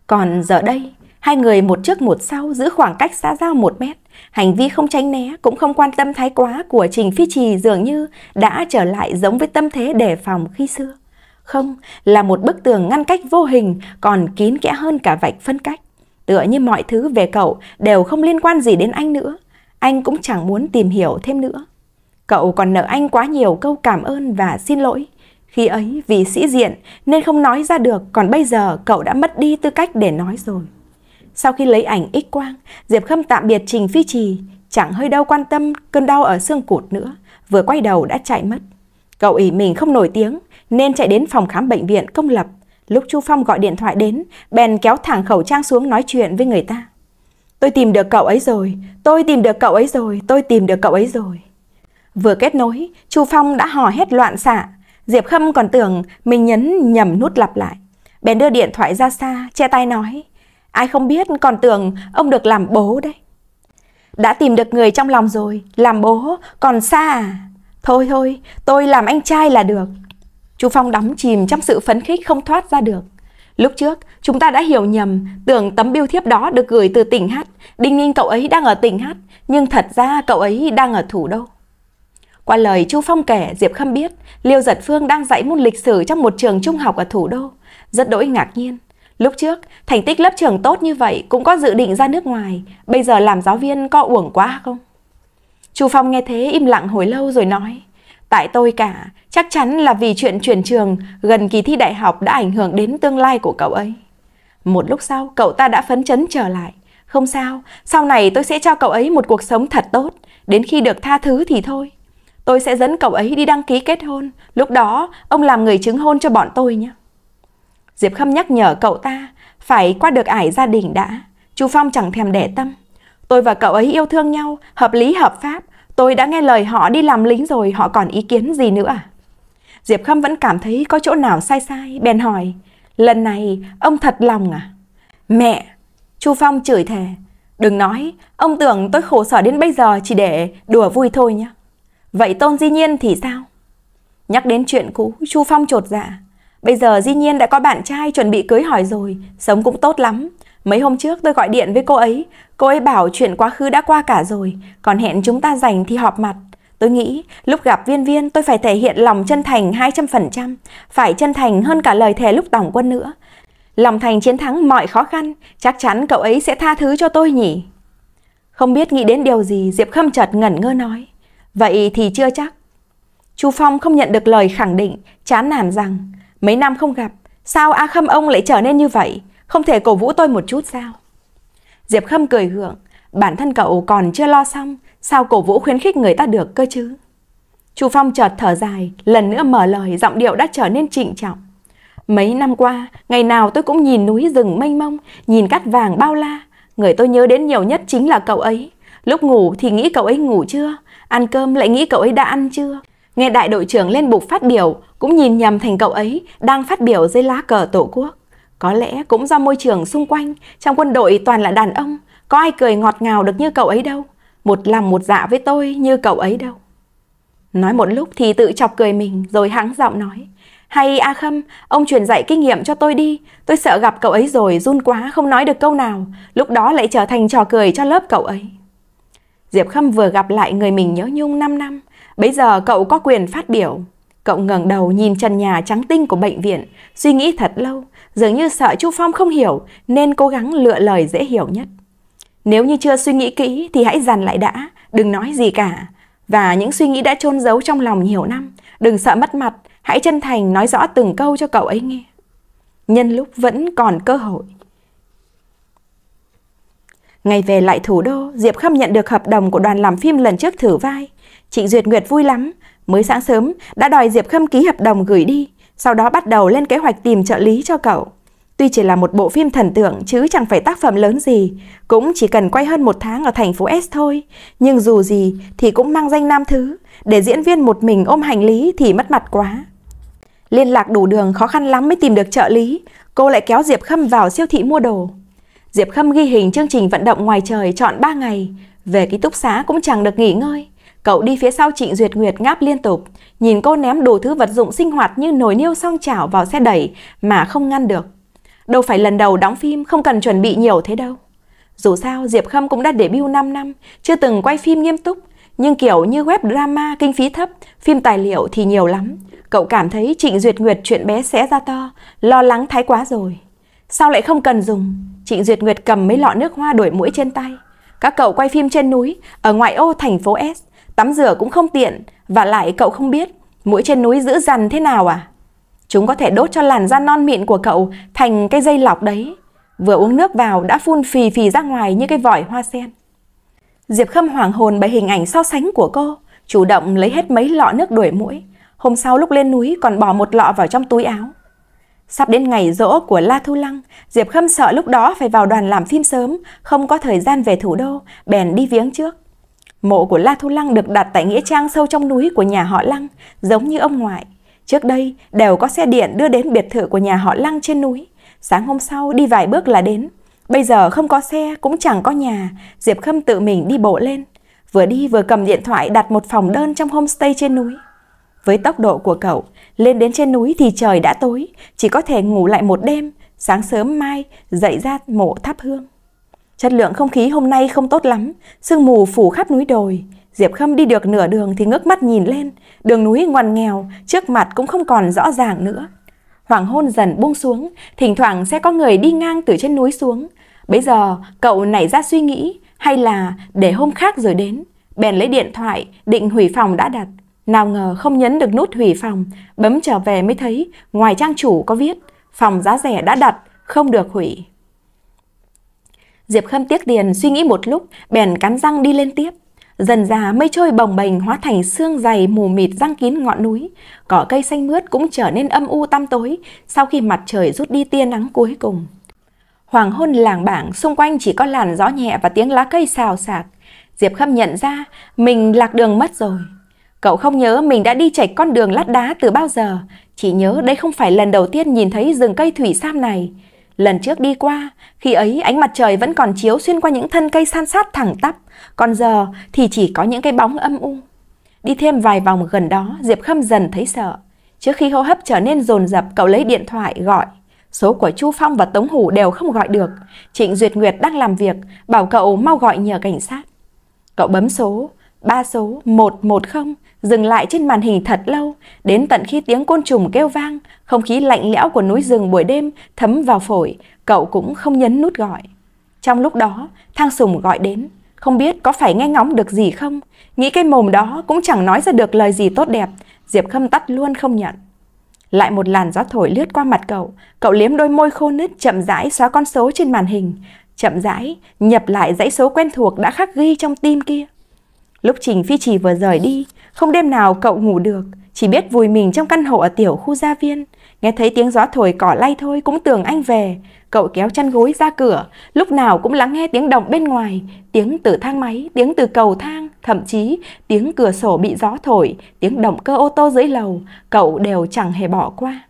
Còn giờ đây, hai người một trước một sau giữ khoảng cách xa giao một mét. Hành vi không tránh né cũng không quan tâm thái quá của Trình Phi Trì dường như đã trở lại giống với tâm thế đề phòng khi xưa. Không, là một bức tường ngăn cách vô hình còn kín kẽ hơn cả vạch phân cách. Tựa như mọi thứ về cậu đều không liên quan gì đến anh nữa. Anh cũng chẳng muốn tìm hiểu thêm nữa. Cậu còn nợ anh quá nhiều câu cảm ơn và xin lỗi. Khi ấy vì sĩ diện nên không nói ra được, còn bây giờ cậu đã mất đi tư cách để nói rồi. Sau khi lấy ảnh x quang, Diệp Khâm tạm biệt Trình Phi Trì, chẳng hơi đâu quan tâm cơn đau ở xương cụt nữa, vừa quay đầu đã chạy mất. Cậu ỉ mình không nổi tiếng nên chạy đến phòng khám bệnh viện công lập. Lúc Chu Phong gọi điện thoại đến, bèn kéo thẳng khẩu trang xuống nói chuyện với người ta. Tôi tìm được cậu ấy rồi, tôi tìm được cậu ấy rồi, tôi tìm được cậu ấy rồi. Vừa kết nối, Chu Phong đã hò hét loạn xạ. Diệp Khâm còn tưởng mình nhấn nhầm nút lặp lại. Bèn đưa điện thoại ra xa, che tay nói. Ai không biết còn tưởng ông được làm bố đấy. Đã tìm được người trong lòng rồi, làm bố, còn xa à? Thôi thôi, tôi làm anh trai là được. Chu Phong đắm chìm trong sự phấn khích không thoát ra được. Lúc trước, chúng ta đã hiểu nhầm, tưởng tấm biêu thiếp đó được gửi từ tỉnh Hát. Đinh ninh cậu ấy đang ở tỉnh Hát, nhưng thật ra cậu ấy đang ở thủ đô. Qua lời Chu Phong kể, Diệp Khâm biết Liêu Giật Phương đang dạy môn lịch sử trong một trường trung học ở thủ đô. Rất đỗi ngạc nhiên. Lúc trước, thành tích lớp trường tốt như vậy cũng có dự định ra nước ngoài. Bây giờ làm giáo viên có uổng quá không? Chu Phong nghe thế im lặng hồi lâu rồi nói. Tại tôi cả, chắc chắn là vì chuyện chuyển trường gần kỳ thi đại học đã ảnh hưởng đến tương lai của cậu ấy. Một lúc sau, cậu ta đã phấn chấn trở lại. Không sao, sau này tôi sẽ cho cậu ấy một cuộc sống thật tốt. Đến khi được tha thứ thì thôi. Tôi sẽ dẫn cậu ấy đi đăng ký kết hôn. Lúc đó, ông làm người chứng hôn cho bọn tôi nhé. Diệp Khâm nhắc nhở cậu ta phải qua được ải gia đình đã. Chu Phong chẳng thèm để tâm. Tôi và cậu ấy yêu thương nhau, hợp lý hợp pháp. Tôi đã nghe lời họ đi làm lính rồi, họ còn ý kiến gì nữa à? Diệp Khâm vẫn cảm thấy có chỗ nào sai sai, bèn hỏi. Lần này, ông thật lòng à? Mẹ! Chu Phong chửi thề. Đừng nói, ông tưởng tôi khổ sở đến bây giờ chỉ để đùa vui thôi nhé. Vậy Tôn Di Nhiên thì sao? Nhắc đến chuyện cũ, Chu Phong trột dạ. Bây giờ Di Nhiên đã có bạn trai chuẩn bị cưới hỏi rồi, sống cũng tốt lắm. Mấy hôm trước tôi gọi điện với cô ấy, cô ấy bảo chuyện quá khứ đã qua cả rồi, còn hẹn chúng ta dành thì họp mặt. Tôi nghĩ lúc gặp viên viên tôi phải thể hiện lòng chân thành 200%, phải chân thành hơn cả lời thề lúc tổng quân nữa. Lòng thành chiến thắng mọi khó khăn, chắc chắn cậu ấy sẽ tha thứ cho tôi nhỉ. Không biết nghĩ đến điều gì, Diệp Khâm chợt ngẩn ngơ nói. Vậy thì chưa chắc. Chu Phong không nhận được lời khẳng định, chán nản rằng mấy năm không gặp, sao A Khâm ông lại trở nên như vậy? Không thể cổ vũ tôi một chút sao? Diệp Khâm cười hưởng. bản thân cậu còn chưa lo xong, sao cổ vũ khuyến khích người ta được cơ chứ? Chu Phong chợt thở dài, lần nữa mở lời, giọng điệu đã trở nên trịnh trọng. Mấy năm qua, ngày nào tôi cũng nhìn núi rừng mênh mông, nhìn cát vàng bao la. Người tôi nhớ đến nhiều nhất chính là cậu ấy. Lúc ngủ thì nghĩ cậu ấy ngủ chưa, ăn cơm lại nghĩ cậu ấy đã ăn chưa. Nghe đại đội trưởng lên bục phát biểu, cũng nhìn nhầm thành cậu ấy đang phát biểu dưới lá cờ tổ quốc. Có lẽ cũng do môi trường xung quanh, trong quân đội toàn là đàn ông, có ai cười ngọt ngào được như cậu ấy đâu, một lòng một dạ với tôi như cậu ấy đâu. Nói một lúc thì tự chọc cười mình rồi hắng giọng nói. Hay A Khâm, ông truyền dạy kinh nghiệm cho tôi đi, tôi sợ gặp cậu ấy rồi run quá không nói được câu nào, lúc đó lại trở thành trò cười cho lớp cậu ấy. Diệp Khâm vừa gặp lại người mình nhớ nhung 5 năm, bây giờ cậu có quyền phát biểu. Cậu ngẩng đầu nhìn trần nhà trắng tinh của bệnh viện, suy nghĩ thật lâu, dường như sợ Chu Phong không hiểu nên cố gắng lựa lời dễ hiểu nhất. Nếu như chưa suy nghĩ kỹ thì hãy dằn lại đã, đừng nói gì cả. Và những suy nghĩ đã chôn giấu trong lòng nhiều năm, đừng sợ mất mặt, hãy chân thành nói rõ từng câu cho cậu ấy nghe. Nhân lúc vẫn còn cơ hội. Ngày về lại thủ đô, Diệp Khâm nhận được hợp đồng của đoàn làm phim lần trước thử vai. Chị Duyệt Nguyệt vui lắm, mới sáng sớm đã đòi Diệp Khâm ký hợp đồng gửi đi, sau đó bắt đầu lên kế hoạch tìm trợ lý cho cậu. Tuy chỉ là một bộ phim thần tượng chứ chẳng phải tác phẩm lớn gì, cũng chỉ cần quay hơn một tháng ở thành phố S thôi. Nhưng dù gì thì cũng mang danh nam thứ, để diễn viên một mình ôm hành lý thì mất mặt quá. Liên lạc đủ đường khó khăn lắm mới tìm được trợ lý, cô lại kéo Diệp Khâm vào siêu thị mua đồ. Diệp Khâm ghi hình chương trình vận động ngoài trời chọn 3 ngày, về ký túc xá cũng chẳng được nghỉ ngơi. Cậu đi phía sau Trịnh Duyệt Nguyệt ngáp liên tục, nhìn cô ném đồ thứ vật dụng sinh hoạt như nồi niêu song chảo vào xe đẩy mà không ngăn được. Đâu phải lần đầu đóng phim không cần chuẩn bị nhiều thế đâu. Dù sao Diệp Khâm cũng đã debut 5 năm, chưa từng quay phim nghiêm túc, nhưng kiểu như web drama kinh phí thấp, phim tài liệu thì nhiều lắm. Cậu cảm thấy Trịnh Duyệt Nguyệt chuyện bé sẽ ra to, lo lắng thái quá rồi. Sao lại không cần dùng? Trịnh Duyệt Nguyệt cầm mấy lọ nước hoa đuổi mũi trên tay. Các cậu quay phim trên núi, ở ngoại ô thành phố S, tắm rửa cũng không tiện, và lại cậu không biết mũi trên núi giữ dằn thế nào à? Chúng có thể đốt cho làn da non mịn của cậu thành cái dây lọc đấy. Vừa uống nước vào đã phun phì phì ra ngoài như cái vòi hoa sen. Diệp Khâm hoàng hồn bởi hình ảnh so sánh của cô, chủ động lấy hết mấy lọ nước đuổi mũi. Hôm sau lúc lên núi còn bỏ một lọ vào trong túi áo. Sắp đến ngày rỗ của La Thu Lăng, Diệp Khâm sợ lúc đó phải vào đoàn làm phim sớm, không có thời gian về thủ đô, bèn đi viếng trước. Mộ của La Thu Lăng được đặt tại nghĩa trang sâu trong núi của nhà họ Lăng, giống như ông ngoại. Trước đây đều có xe điện đưa đến biệt thự của nhà họ Lăng trên núi. Sáng hôm sau đi vài bước là đến. Bây giờ không có xe cũng chẳng có nhà, Diệp Khâm tự mình đi bộ lên. Vừa đi vừa cầm điện thoại đặt một phòng đơn trong homestay trên núi. Với tốc độ của cậu, lên đến trên núi thì trời đã tối, chỉ có thể ngủ lại một đêm, sáng sớm mai dậy ra mộ thắp hương. Chất lượng không khí hôm nay không tốt lắm, sương mù phủ khắp núi đồi. Diệp Khâm đi được nửa đường thì ngước mắt nhìn lên, đường núi ngoằn nghèo, trước mặt cũng không còn rõ ràng nữa. Hoàng hôn dần buông xuống, thỉnh thoảng sẽ có người đi ngang từ trên núi xuống. Bây giờ cậu nảy ra suy nghĩ hay là để hôm khác rồi đến. Bèn lấy điện thoại, định hủy phòng đã đặt. Nào ngờ không nhấn được nút hủy phòng, bấm trở về mới thấy ngoài trang chủ có viết phòng giá rẻ đã đặt, không được hủy. Diệp Khâm tiếc tiền suy nghĩ một lúc, bèn cắn răng đi lên tiếp. Dần già mây trôi bồng bềnh hóa thành sương dày mù mịt răng kín ngọn núi. Cỏ cây xanh mướt cũng trở nên âm u tăm tối sau khi mặt trời rút đi tia nắng cuối cùng. Hoàng hôn làng bảng xung quanh chỉ có làn gió nhẹ và tiếng lá cây xào xạc. Diệp Khâm nhận ra mình lạc đường mất rồi. Cậu không nhớ mình đã đi chạch con đường lát đá từ bao giờ, chỉ nhớ đây không phải lần đầu tiên nhìn thấy rừng cây thủy sam này. Lần trước đi qua, khi ấy ánh mặt trời vẫn còn chiếu xuyên qua những thân cây san sát thẳng tắp, còn giờ thì chỉ có những cái bóng âm u. Đi thêm vài vòng gần đó, Diệp Khâm dần thấy sợ. Trước khi hô hấp trở nên dồn dập, cậu lấy điện thoại gọi. Số của Chu Phong và Tống Hủ đều không gọi được. Trịnh Duyệt Nguyệt đang làm việc, bảo cậu mau gọi nhờ cảnh sát. Cậu bấm số, ba số 110, dừng lại trên màn hình thật lâu, đến tận khi tiếng côn trùng kêu vang, không khí lạnh lẽo của núi rừng buổi đêm thấm vào phổi, cậu cũng không nhấn nút gọi. Trong lúc đó, Thang Sùng gọi đến, không biết có phải nghe ngóng được gì không, nghĩ cái mồm đó cũng chẳng nói ra được lời gì tốt đẹp, Diệp Khâm tắt luôn không nhận. Lại một làn gió thổi lướt qua mặt cậu, cậu liếm đôi môi khô nứt chậm rãi xóa con số trên màn hình, chậm rãi nhập lại dãy số quen thuộc đã khắc ghi trong tim kia. Lúc Trình Phi Trì vừa rời đi, không đêm nào cậu ngủ được, chỉ biết vùi mình trong căn hộ ở tiểu khu gia viên. Nghe thấy tiếng gió thổi cỏ lay thôi cũng tưởng anh về. Cậu kéo chăn gối ra cửa, lúc nào cũng lắng nghe tiếng động bên ngoài, tiếng từ thang máy, tiếng từ cầu thang, thậm chí tiếng cửa sổ bị gió thổi, tiếng động cơ ô tô dưới lầu, cậu đều chẳng hề bỏ qua.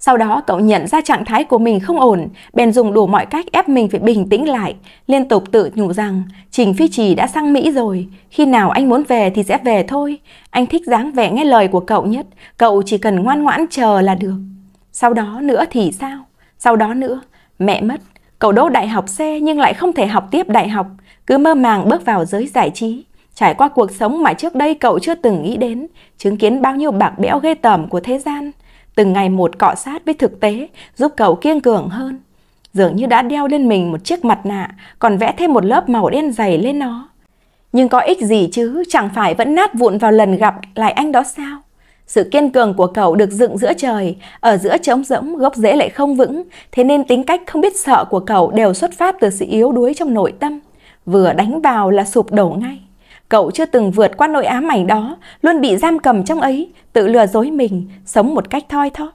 Sau đó cậu nhận ra trạng thái của mình không ổn, bèn dùng đủ mọi cách ép mình phải bình tĩnh lại, liên tục tự nhủ rằng Trình Phi Trì đã sang Mỹ rồi, khi nào anh muốn về thì sẽ về thôi. Anh thích dáng vẻ nghe lời của cậu nhất, cậu chỉ cần ngoan ngoãn chờ là được. Sau đó nữa thì sao? Sau đó nữa, mẹ mất, cậu đỗ đại học C nhưng lại không thể học tiếp đại học, cứ mơ màng bước vào giới giải trí. Trải qua cuộc sống mà trước đây cậu chưa từng nghĩ đến, chứng kiến bao nhiêu bạc bẽo ghê tởm của thế gian từng ngày một cọ sát với thực tế, giúp cậu kiên cường hơn. Dường như đã đeo lên mình một chiếc mặt nạ, còn vẽ thêm một lớp màu đen dày lên nó. Nhưng có ích gì chứ, chẳng phải vẫn nát vụn vào lần gặp lại anh đó sao? Sự kiên cường của cậu được dựng giữa trời, ở giữa trống rỗng, gốc rễ lại không vững, thế nên tính cách không biết sợ của cậu đều xuất phát từ sự yếu đuối trong nội tâm. Vừa đánh vào là sụp đổ ngay. Cậu chưa từng vượt qua nỗi ám ảnh đó, luôn bị giam cầm trong ấy, tự lừa dối mình, sống một cách thoi thóp.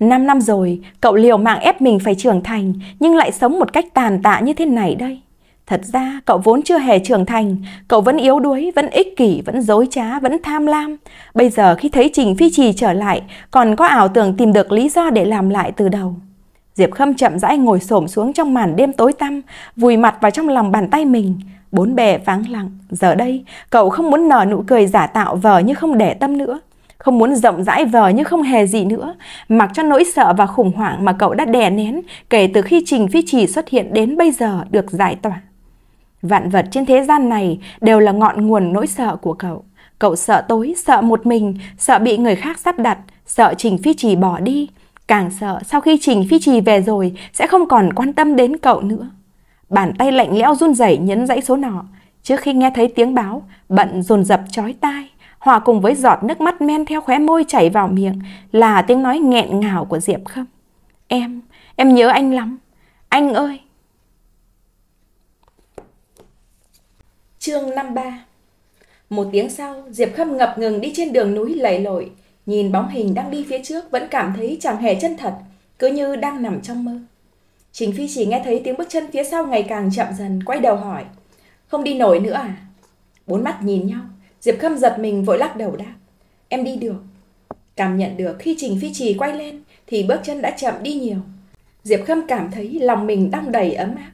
Năm năm rồi, cậu liều mạng ép mình phải trưởng thành, nhưng lại sống một cách tàn tạ như thế này đây. Thật ra, cậu vốn chưa hề trưởng thành, cậu vẫn yếu đuối, vẫn ích kỷ, vẫn dối trá, vẫn tham lam. Bây giờ khi thấy Trình Phi Trì trở lại, còn có ảo tưởng tìm được lý do để làm lại từ đầu. Diệp Khâm chậm rãi ngồi xổm xuống trong màn đêm tối tăm, vùi mặt vào trong lòng bàn tay mình, Bốn bề vắng lặng, giờ đây cậu không muốn nở nụ cười giả tạo vờ như không để tâm nữa. Không muốn rộng rãi vờ như không hề gì nữa, mặc cho nỗi sợ và khủng hoảng mà cậu đã đè nén kể từ khi Trình Phi Trì xuất hiện đến bây giờ được giải tỏa. Vạn vật trên thế gian này đều là ngọn nguồn nỗi sợ của cậu. Cậu sợ tối, sợ một mình, sợ bị người khác sắp đặt, sợ Trình Phi Trì bỏ đi. Càng sợ sau khi Trình Phi Trì về rồi sẽ không còn quan tâm đến cậu nữa. Bàn tay lạnh lẽo run rẩy nhấn dãy số nọ. Trước khi nghe thấy tiếng báo, bận dồn dập chói tai, hòa cùng với giọt nước mắt men theo khóe môi chảy vào miệng là tiếng nói nghẹn ngào của Diệp Khâm. Em, em nhớ anh lắm. Anh ơi! Chương 53 Một tiếng sau, Diệp Khâm ngập ngừng đi trên đường núi lầy lội, nhìn bóng hình đang đi phía trước vẫn cảm thấy chẳng hề chân thật, cứ như đang nằm trong mơ. Trình Phi chỉ nghe thấy tiếng bước chân phía sau ngày càng chậm dần, quay đầu hỏi. Không đi nổi nữa à? Bốn mắt nhìn nhau, Diệp Khâm giật mình vội lắc đầu đáp. Em đi được. Cảm nhận được khi Trình Phi Trì quay lên thì bước chân đã chậm đi nhiều. Diệp Khâm cảm thấy lòng mình đong đầy ấm áp.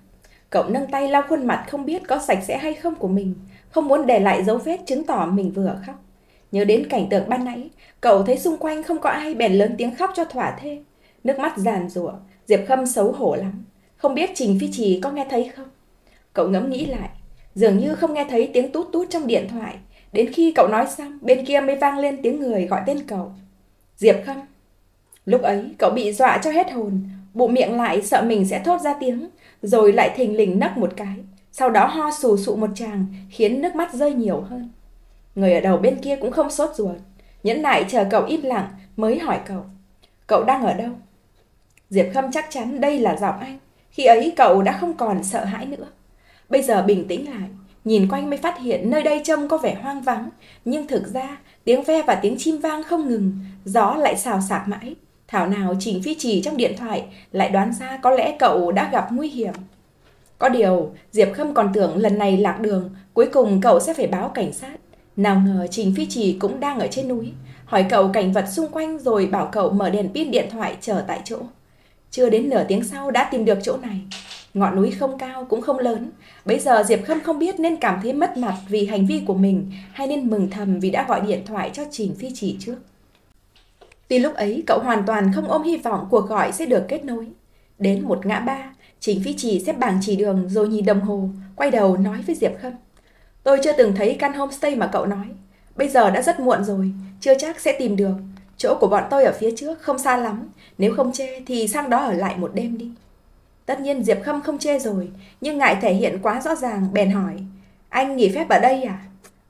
Cậu nâng tay lau khuôn mặt không biết có sạch sẽ hay không của mình, không muốn để lại dấu vết chứng tỏ mình vừa khóc. Nhớ đến cảnh tượng ban nãy, cậu thấy xung quanh không có ai bèn lớn tiếng khóc cho thỏa thê. Nước mắt giàn rủa, Diệp Khâm xấu hổ lắm. Không biết Trình Phi Trì có nghe thấy không? Cậu ngẫm nghĩ lại, dường như không nghe thấy tiếng tút tút trong điện thoại. Đến khi cậu nói xong, bên kia mới vang lên tiếng người gọi tên cậu. Diệp Khâm. Lúc ấy, cậu bị dọa cho hết hồn, bụng miệng lại sợ mình sẽ thốt ra tiếng, rồi lại thình lình nấc một cái. Sau đó ho sù sụ một tràng, khiến nước mắt rơi nhiều hơn. Người ở đầu bên kia cũng không sốt ruột. Nhẫn nại chờ cậu im lặng mới hỏi cậu. Cậu đang ở đâu? Diệp Khâm chắc chắn đây là giọng anh. Khi ấy cậu đã không còn sợ hãi nữa. Bây giờ bình tĩnh lại, nhìn quanh mới phát hiện nơi đây trông có vẻ hoang vắng. Nhưng thực ra, tiếng ve và tiếng chim vang không ngừng, gió lại xào xạc mãi. Thảo nào Trình Phi Trì trong điện thoại lại đoán ra có lẽ cậu đã gặp nguy hiểm. Có điều, Diệp Khâm còn tưởng lần này lạc đường, cuối cùng cậu sẽ phải báo cảnh sát. Nào ngờ Trình Phi Trì cũng đang ở trên núi, hỏi cậu cảnh vật xung quanh rồi bảo cậu mở đèn pin điện thoại chờ tại chỗ. Chưa đến nửa tiếng sau đã tìm được chỗ này. Ngọn núi không cao cũng không lớn. Bây giờ Diệp Khâm không biết nên cảm thấy mất mặt vì hành vi của mình hay nên mừng thầm vì đã gọi điện thoại cho Trình Phi Chỉ trước. Tuy lúc ấy cậu hoàn toàn không ôm hy vọng cuộc gọi sẽ được kết nối. Đến một ngã ba, Trình Phi Chỉ xếp bảng chỉ đường rồi nhìn đồng hồ, quay đầu nói với Diệp Khâm. Tôi chưa từng thấy căn homestay mà cậu nói. Bây giờ đã rất muộn rồi, chưa chắc sẽ tìm được. Chỗ của bọn tôi ở phía trước không xa lắm, nếu không chê thì sang đó ở lại một đêm đi. Tất nhiên Diệp Khâm không chê rồi, nhưng ngại thể hiện quá rõ ràng, bèn hỏi. Anh nghỉ phép ở đây à?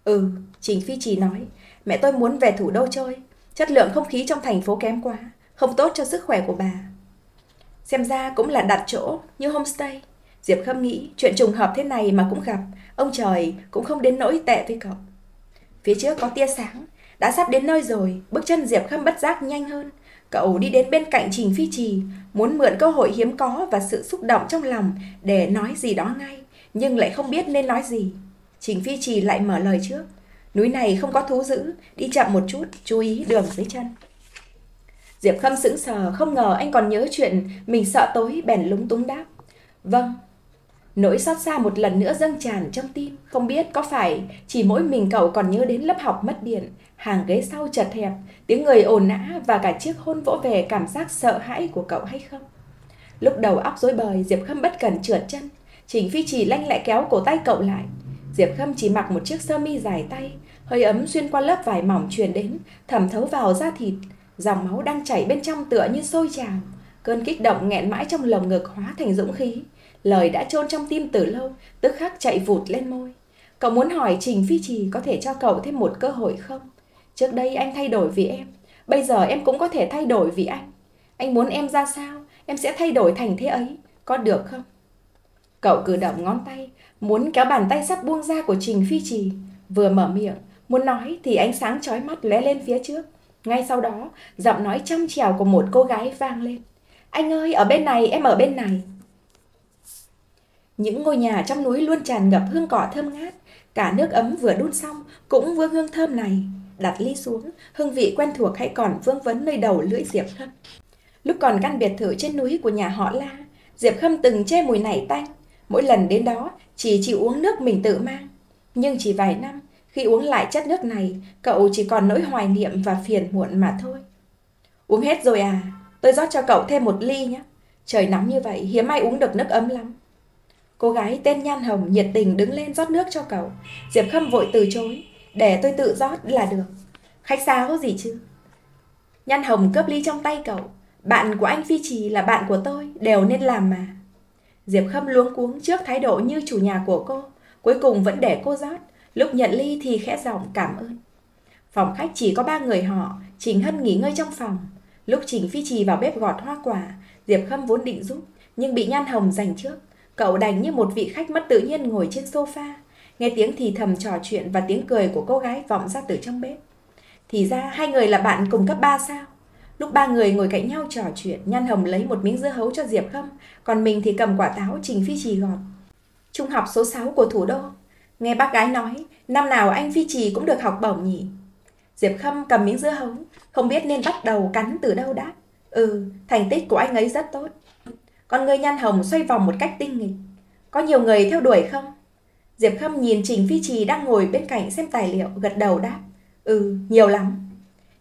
Ừ, Trình Phi Trì nói. Mẹ tôi muốn về thủ đô chơi. Chất lượng không khí trong thành phố kém quá, không tốt cho sức khỏe của bà. Xem ra cũng là đặt chỗ như homestay. Diệp Khâm nghĩ chuyện trùng hợp thế này mà cũng gặp, ông trời cũng không đến nỗi tệ với cậu. Phía trước có tia sáng, đã sắp đến nơi rồi, bước chân Diệp Khâm bất giác nhanh hơn. Cậu đi đến bên cạnh Trình Phi Trì, muốn mượn cơ hội hiếm có và sự xúc động trong lòng để nói gì đó ngay, nhưng lại không biết nên nói gì. Trình Phi Trì lại mở lời trước. Núi này không có thú dữ, đi chậm một chút, chú ý đường dưới chân. Diệp Khâm sững sờ, không ngờ anh còn nhớ chuyện mình sợ tối bèn lúng túng đáp. Vâng, Nỗi xót xa một lần nữa dâng tràn trong tim, không biết có phải chỉ mỗi mình cậu còn nhớ đến lớp học mất điện, hàng ghế sau chật hẹp, tiếng người ồn nã và cả chiếc hôn vỗ về cảm giác sợ hãi của cậu hay không? Lúc đầu óc rối bời, Diệp Khâm bất cần trượt chân, Trình Phi chỉ lanh lẹ kéo cổ tay cậu lại. Diệp Khâm chỉ mặc một chiếc sơ mi dài tay, hơi ấm xuyên qua lớp vải mỏng truyền đến, thẩm thấu vào da thịt, dòng máu đang chảy bên trong tựa như sôi trào. Cơn kích động nghẹn mãi trong lồng ngực hóa thành dũng khí, lời đã chôn trong tim từ lâu, tức khắc chạy vụt lên môi. Cậu muốn hỏi Trình Phi Trì có thể cho cậu thêm một cơ hội không? Trước đây anh thay đổi vì em, bây giờ em cũng có thể thay đổi vì anh. Anh muốn em ra sao, em sẽ thay đổi thành thế ấy, có được không? Cậu cử động ngón tay, muốn kéo bàn tay sắp buông ra của Trình Phi Trì. Vừa mở miệng, muốn nói thì ánh sáng chói mắt lóe lên phía trước. Ngay sau đó, giọng nói trong trèo của một cô gái vang lên. Anh ơi, ở bên này, em ở bên này. Những ngôi nhà trong núi luôn tràn ngập hương cỏ thơm ngát, cả nước ấm vừa đun xong cũng vương hương thơm này. Đặt ly xuống, hương vị quen thuộc hay còn vương vấn nơi đầu lưỡi Diệp Khâm. Lúc còn căn biệt thự trên núi của nhà họ La, Diệp Khâm từng che mùi này tanh. Mỗi lần đến đó, chỉ chịu uống nước mình tự mang. Nhưng chỉ vài năm, khi uống lại chất nước này, cậu chỉ còn nỗi hoài niệm và phiền muộn mà thôi. Uống hết rồi à? Tôi rót cho cậu thêm một ly nhé. Trời nóng như vậy, hiếm ai uống được nước ấm lắm. Cô gái tên Nhan Hồng nhiệt tình đứng lên rót nước cho cậu. Diệp Khâm vội từ chối. Để tôi tự rót là được. Khách sáo gì chứ? Nhan Hồng cướp ly trong tay cậu. Bạn của anh Phi Trì là bạn của tôi, đều nên làm mà. Diệp Khâm luống cuống trước thái độ như chủ nhà của cô. Cuối cùng vẫn để cô rót. Lúc nhận ly thì khẽ giọng cảm ơn. Phòng khách chỉ có ba người họ, Trình Hân nghỉ ngơi trong phòng. Lúc Trình Phi Trì vào bếp gọt hoa quả, Diệp Khâm vốn định giúp, nhưng bị Nhan Hồng giành trước. Cậu đành như một vị khách mất tự nhiên ngồi trên sofa, nghe tiếng thì thầm trò chuyện và tiếng cười của cô gái vọng ra từ trong bếp. Thì ra hai người là bạn cùng cấp 3 sao? Lúc ba người ngồi cạnh nhau trò chuyện, Nhan Hồng lấy một miếng dưa hấu cho Diệp Khâm, còn mình thì cầm quả táo Trình Phi Trì gọt. Trung học số 6 của thủ đô. Nghe bác gái nói, năm nào anh Phi Trì cũng được học bổng nhỉ? Diệp Khâm cầm miếng dưa hấu, không biết nên bắt đầu cắn từ đâu đã Ừ, thành tích của anh ấy rất tốt. Con người Nhan Hồng xoay vòng một cách tinh nghịch. Có nhiều người theo đuổi không? Diệp Khâm nhìn Trình Phi Trì đang ngồi bên cạnh xem tài liệu, gật đầu đáp. Ừ, nhiều lắm.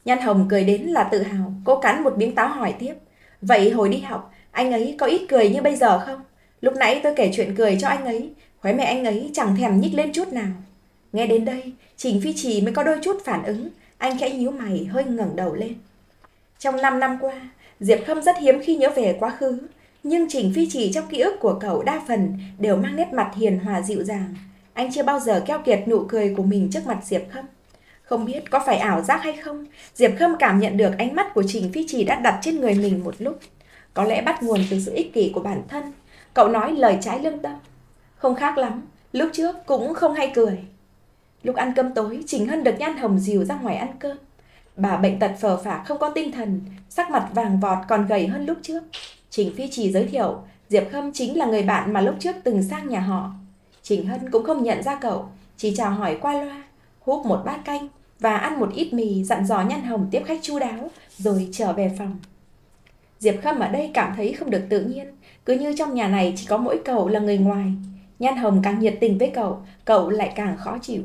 Nhan Hồng cười đến là tự hào, cô cắn một miếng táo hỏi tiếp. Vậy hồi đi học, anh ấy có ít cười như bây giờ không? Lúc nãy tôi kể chuyện cười cho anh ấy, khóe mẹ anh ấy chẳng thèm nhích lên chút nào. Nghe đến đây, Trình Phi Trì mới có đôi chút phản ứng, anh khẽ nhíu mày hơi ngẩng đầu lên. Trong 5 năm qua, Diệp Khâm rất hiếm khi nhớ về quá khứ, nhưng Trình Phi Trì trong ký ức của cậu đa phần đều mang nét mặt hiền hòa dịu dàng. Anh chưa bao giờ keo kiệt nụ cười của mình trước mặt Diệp Khâm. Không biết có phải ảo giác hay không, Diệp Khâm cảm nhận được ánh mắt của Trình Phi Trì đã đặt trên người mình một lúc. Có lẽ bắt nguồn từ sự ích kỷ của bản thân. Cậu nói lời trái lương tâm. Không khác lắm, lúc trước cũng không hay cười. Lúc ăn cơm tối, Trình Hân được Nhan Hồng dìu ra ngoài ăn cơm. Bà bệnh tật phờ phả không có tinh thần, sắc mặt vàng vọt còn gầy hơn lúc trước. Trình Phi Trì giới thiệu, Diệp Khâm chính là người bạn mà lúc trước từng sang nhà họ. Trình Hân cũng không nhận ra cậu, chỉ chào hỏi qua loa, húp một bát canh và ăn một ít mì dặn dò Nhan Hồng tiếp khách chu đáo rồi trở về phòng. Diệp Khâm ở đây cảm thấy không được tự nhiên, cứ như trong nhà này chỉ có mỗi cậu là người ngoài. Nhan Hồng càng nhiệt tình với cậu, cậu lại càng khó chịu.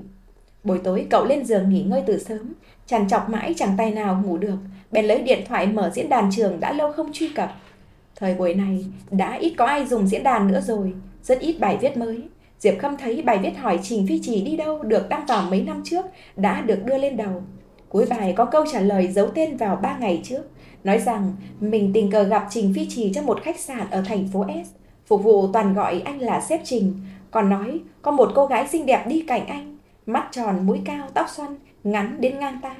Buổi tối cậu lên giường nghỉ ngơi từ sớm, chằn chọc mãi chẳng tay nào ngủ được, bèn lấy điện thoại mở diễn đàn trường đã lâu không truy cập. Thời buổi này đã ít có ai dùng diễn đàn nữa rồi, rất ít bài viết mới. Diệp Khâm thấy bài viết hỏi Trình Phi Trì đi đâu được đăng vào mấy năm trước đã được đưa lên đầu. Cuối bài có câu trả lời giấu tên vào 3 ngày trước, nói rằng mình tình cờ gặp Trình Phi Trì trong một khách sạn ở thành phố S, phục vụ toàn gọi anh là sếp Trình, còn nói có một cô gái xinh đẹp đi cạnh anh, mắt tròn, mũi cao, tóc xoăn, ngắn đến ngang tai.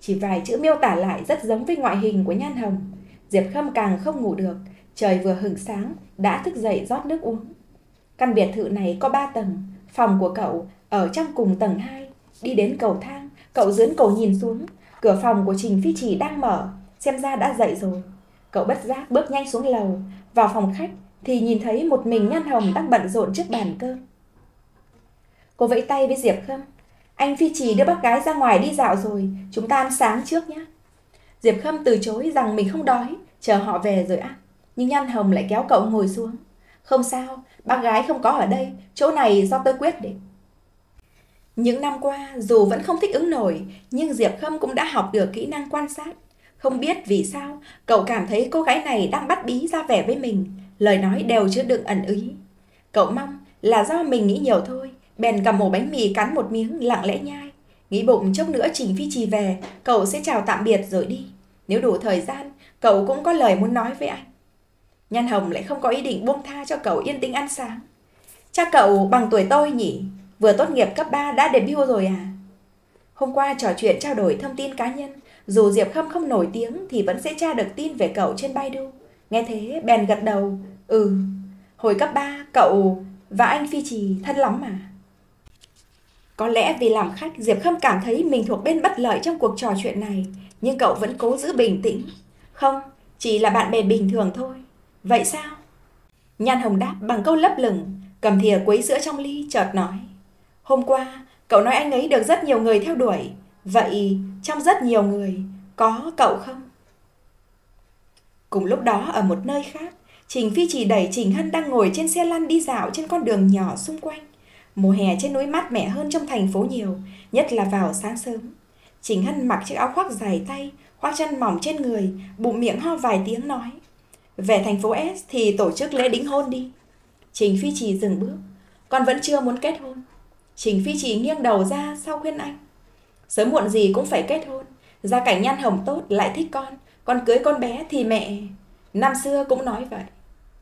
Chỉ vài chữ miêu tả lại rất giống với ngoại hình của Nhan Hồng. Diệp Khâm càng không ngủ được, trời vừa hửng sáng, đã thức dậy rót nước uống. Căn biệt thự này có 3 tầng, phòng của cậu ở trong cùng tầng 2. Đi đến cầu thang, cậu dướn cổ nhìn xuống, cửa phòng của Trình Phi Chỉ đang mở, xem ra đã dậy rồi. Cậu bất giác bước nhanh xuống lầu, vào phòng khách thì nhìn thấy một mình Nhan Hồng đang bận rộn trước bàn cơm. Cô vẫy tay với Diệp Khâm. Anh Phi Trì đưa bác gái ra ngoài đi dạo rồi, chúng ta ăn sáng trước nhé. Diệp Khâm từ chối rằng mình không đói, chờ họ về rồi ăn. Nhưng Nhan Hồng lại kéo cậu ngồi xuống. Không sao, bác gái không có ở đây, chỗ này do tôi quyết định. Những năm qua, dù vẫn không thích ứng nổi, nhưng Diệp Khâm cũng đã học được kỹ năng quan sát. Không biết vì sao, cậu cảm thấy cô gái này đang bắt bí ra vẻ với mình, lời nói đều chứa đựng ẩn ý. Cậu mong là do mình nghĩ nhiều thôi, bèn cầm một bánh mì cắn một miếng lặng lẽ nhai. Nghĩ bụng chốc nữa Trình Phi Trì về, cậu sẽ chào tạm biệt rồi đi. Nếu đủ thời gian, cậu cũng có lời muốn nói với anh. Nhan Hồng lại không có ý định buông tha cho cậu yên tĩnh ăn sáng. Cha cậu bằng tuổi tôi nhỉ? Vừa tốt nghiệp cấp 3 đã debut rồi à? Hôm qua trò chuyện trao đổi thông tin cá nhân, dù Diệp Khâm không nổi tiếng thì vẫn sẽ tra được tin về cậu trên Baidu. Nghe thế bèn gật đầu, ừ, hồi cấp 3 cậu và anh Phi Trì thân lắm mà. Có lẽ vì làm khách, Diệp Khâm cảm thấy mình thuộc bên bất lợi trong cuộc trò chuyện này, nhưng cậu vẫn cố giữ bình tĩnh. Không, chỉ là bạn bè bình thường thôi. Vậy sao? Nhan Hồng đáp bằng câu lấp lửng, cầm thìa quấy sữa trong ly chợt nói. Hôm qua, cậu nói anh ấy được rất nhiều người theo đuổi. Vậy, trong rất nhiều người, có cậu không? Cùng lúc đó ở một nơi khác, Trình Phi chỉ đẩy Trình Hân đang ngồi trên xe lăn đi dạo trên con đường nhỏ xung quanh. Mùa hè trên núi mát mẻ hơn trong thành phố nhiều, nhất là vào sáng sớm. Trình Hân mặc chiếc áo khoác dài tay, khoác chân mỏng trên người, bụng miệng ho vài tiếng nói. Về thành phố S thì tổ chức lễ đính hôn đi. Trình Phi Trì dừng bước. Con vẫn chưa muốn kết hôn. Trình Phi Trì nghiêng đầu ra sau khuyên anh. Sớm muộn gì cũng phải kết hôn. Gia cảnh nhan hồng tốt lại thích con. Con cưới con bé thì mẹ... Năm xưa cũng nói vậy.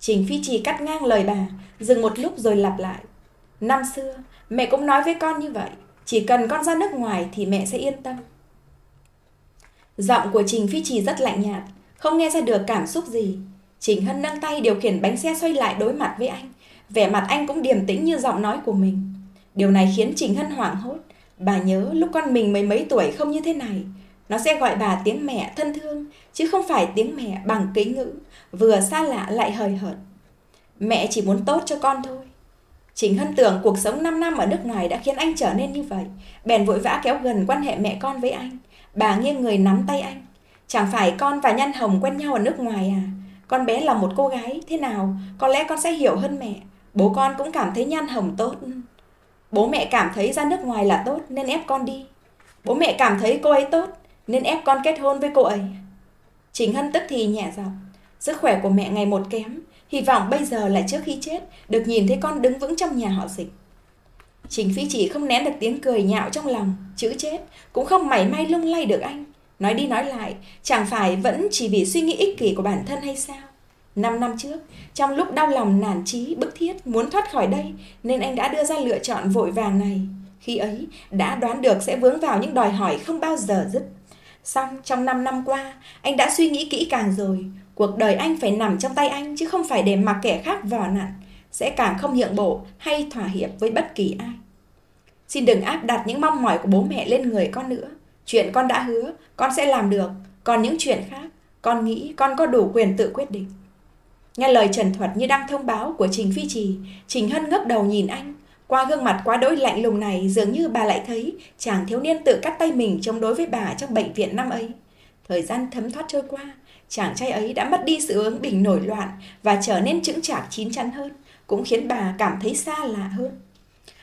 Trình Phi Trì cắt ngang lời bà, dừng một lúc rồi lặp lại. Năm xưa, mẹ cũng nói với con như vậy. Chỉ cần con ra nước ngoài thì mẹ sẽ yên tâm. Giọng của Trình Phi Trì rất lạnh nhạt, không nghe ra được cảm xúc gì. Trình Hân nâng tay điều khiển bánh xe xoay lại đối mặt với anh. Vẻ mặt anh cũng điềm tĩnh như giọng nói của mình. Điều này khiến Trình Hân hoảng hốt. Bà nhớ lúc con mình mấy mấy tuổi không như thế này. Nó sẽ gọi bà tiếng mẹ thân thương, chứ không phải tiếng mẹ bằng kính ngữ, vừa xa lạ lại hời hợt. Mẹ chỉ muốn tốt cho con thôi chính Hân tưởng cuộc sống 5 năm ở nước ngoài đã khiến anh trở nên như vậy. Bèn vội vã kéo gần quan hệ mẹ con với anh. Bà nghiêng người nắm tay anh. Chẳng phải con và Nhân Hồng quen nhau ở nước ngoài à? Con bé là một cô gái, thế nào? Có lẽ con sẽ hiểu hơn mẹ. Bố con cũng cảm thấy Nhan Hồng tốt. Bố mẹ cảm thấy ra nước ngoài là tốt nên ép con đi. Bố mẹ cảm thấy cô ấy tốt nên ép con kết hôn với cô ấy. chính Hân tức thì nhẹ giọng. Sức khỏe của mẹ ngày một kém. Hy vọng bây giờ là trước khi chết được nhìn thấy con đứng vững trong nhà họ dịch. Trình Phi chỉ không nén được tiếng cười nhạo trong lòng, chữ chết, cũng không mảy may lung lay được anh. Nói đi nói lại, chẳng phải vẫn chỉ vì suy nghĩ ích kỷ của bản thân hay sao? Năm năm trước, trong lúc đau lòng nản chí, bức thiết, muốn thoát khỏi đây, nên anh đã đưa ra lựa chọn vội vàng này. Khi ấy, đã đoán được sẽ vướng vào những đòi hỏi không bao giờ dứt. Xong, trong năm năm qua, anh đã suy nghĩ kỹ càng rồi. Cuộc đời anh phải nằm trong tay anh, chứ không phải để mặc kẻ khác vò nặn. Sẽ càng không nhượng bộ hay thỏa hiệp với bất kỳ ai. Xin đừng áp đặt những mong mỏi của bố mẹ lên người con nữa. Chuyện con đã hứa, con sẽ làm được. Còn những chuyện khác, con nghĩ con có đủ quyền tự quyết định. Nghe lời trần thuật như đang thông báo của Trình Phi Trì, Trình Hân ngước đầu nhìn anh. Qua gương mặt quá đỗi lạnh lùng này dường như bà lại thấy chàng thiếu niên tự cắt tay mình chống đối với bà trong bệnh viện năm ấy. Thời gian thấm thoát trôi qua, chàng trai ấy đã mất đi sự ứng bình nổi loạn và trở nên chững chạc chín chắn hơn, cũng khiến bà cảm thấy xa lạ hơn.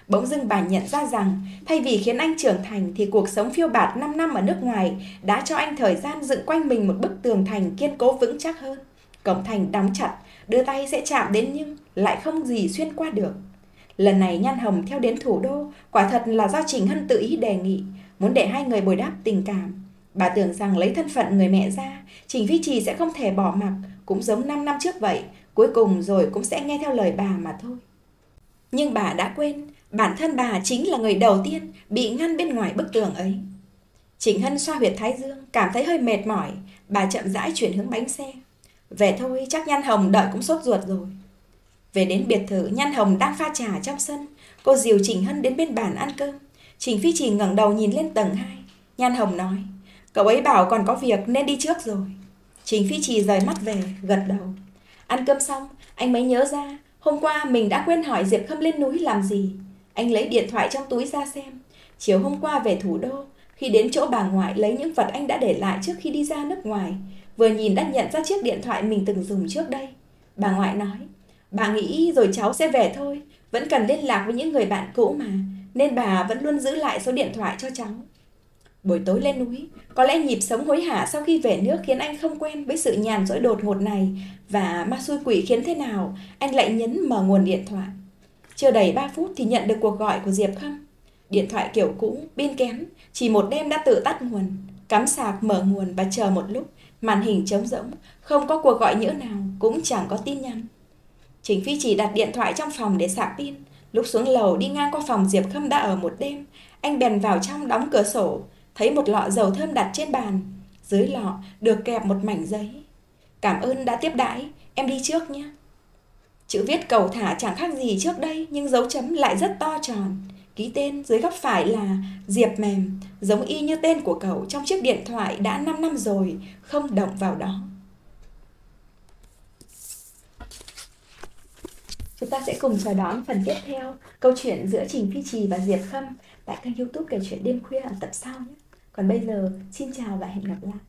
Bỗng dưng bà nhận ra rằng, thay vì khiến anh trưởng thành thì cuộc sống phiêu bạt 5 năm ở nước ngoài đã cho anh thời gian dựng quanh mình một bức tường thành kiên cố vững chắc hơn. Cổng thành đóng chặt, đưa tay sẽ chạm đến nhưng lại không gì xuyên qua được. Lần này Nhan Hồng theo đến thủ đô, quả thật là do Trình Hân tự ý đề nghị, muốn để hai người bồi đáp tình cảm. Bà tưởng rằng lấy thân phận người mẹ ra, Trình Phi Trì sẽ không thể bỏ mặc, cũng giống 5 năm trước vậy, cuối cùng rồi cũng sẽ nghe theo lời bà mà thôi. Nhưng bà đã quên, bản thân bà chính là người đầu tiên bị ngăn bên ngoài bức tường ấy. Trình Hân xoa huyệt thái dương, cảm thấy hơi mệt mỏi, bà chậm rãi chuyển hướng bánh xe. Về thôi, chắc Nhan Hồng đợi cũng sốt ruột rồi. Về đến biệt thự, Nhan Hồng đang pha trà trong sân. Cô dìu Trình Hân đến bên bàn ăn cơm. Trình Phi Trì ngẩng đầu nhìn lên tầng 2. Nhan Hồng nói, cậu ấy bảo còn có việc nên đi trước rồi. Trình Phi Trì rời mắt về, gật đầu. Ăn cơm xong, anh mới nhớ ra, hôm qua mình đã quên hỏi Diệp Khâm lên núi làm gì. Anh lấy điện thoại trong túi ra xem. Chiều hôm qua về thủ đô, khi đến chỗ bà ngoại lấy những vật anh đã để lại trước khi đi ra nước ngoài, vừa nhìn đã nhận ra chiếc điện thoại mình từng dùng trước đây. Bà ngoại nói, bà nghĩ rồi cháu sẽ về thôi, vẫn cần liên lạc với những người bạn cũ mà, nên bà vẫn luôn giữ lại số điện thoại cho cháu. Buổi tối lên núi, có lẽ nhịp sống hối hả sau khi về nước khiến anh không quen với sự nhàn rỗi đột ngột này và ma xui quỷ khiến thế nào, anh lại nhấn mở nguồn điện thoại. Chưa đầy 3 phút thì nhận được cuộc gọi của Diệp Khâm. Điện thoại kiểu cũ, pin kém, chỉ một đêm đã tự tắt nguồn. Cắm sạc mở nguồn và chờ một lúc, màn hình trống rỗng, không có cuộc gọi nhỡ nào, cũng chẳng có tin nhắn. Trình Phi chỉ đặt điện thoại trong phòng để sạc pin. Lúc xuống lầu đi ngang qua phòng Diệp Khâm đã ở một đêm, anh bèn vào trong đóng cửa sổ, thấy một lọ dầu thơm đặt trên bàn. Dưới lọ được kẹp một mảnh giấy. Cảm ơn đã tiếp đãi, em đi trước nhé. Chữ viết cầu thả chẳng khác gì trước đây nhưng dấu chấm lại rất to tròn. Ký tên dưới góc phải là Diệp Mềm, giống y như tên của cậu trong chiếc điện thoại đã 5 năm rồi, không động vào đó. Chúng ta sẽ cùng chờ đón phần tiếp theo, câu chuyện giữa Trình Phi Trì và Diệp Khâm tại kênh youtube kể chuyện đêm khuya ở tập sau nhé. Còn bây giờ, xin chào và hẹn gặp lại.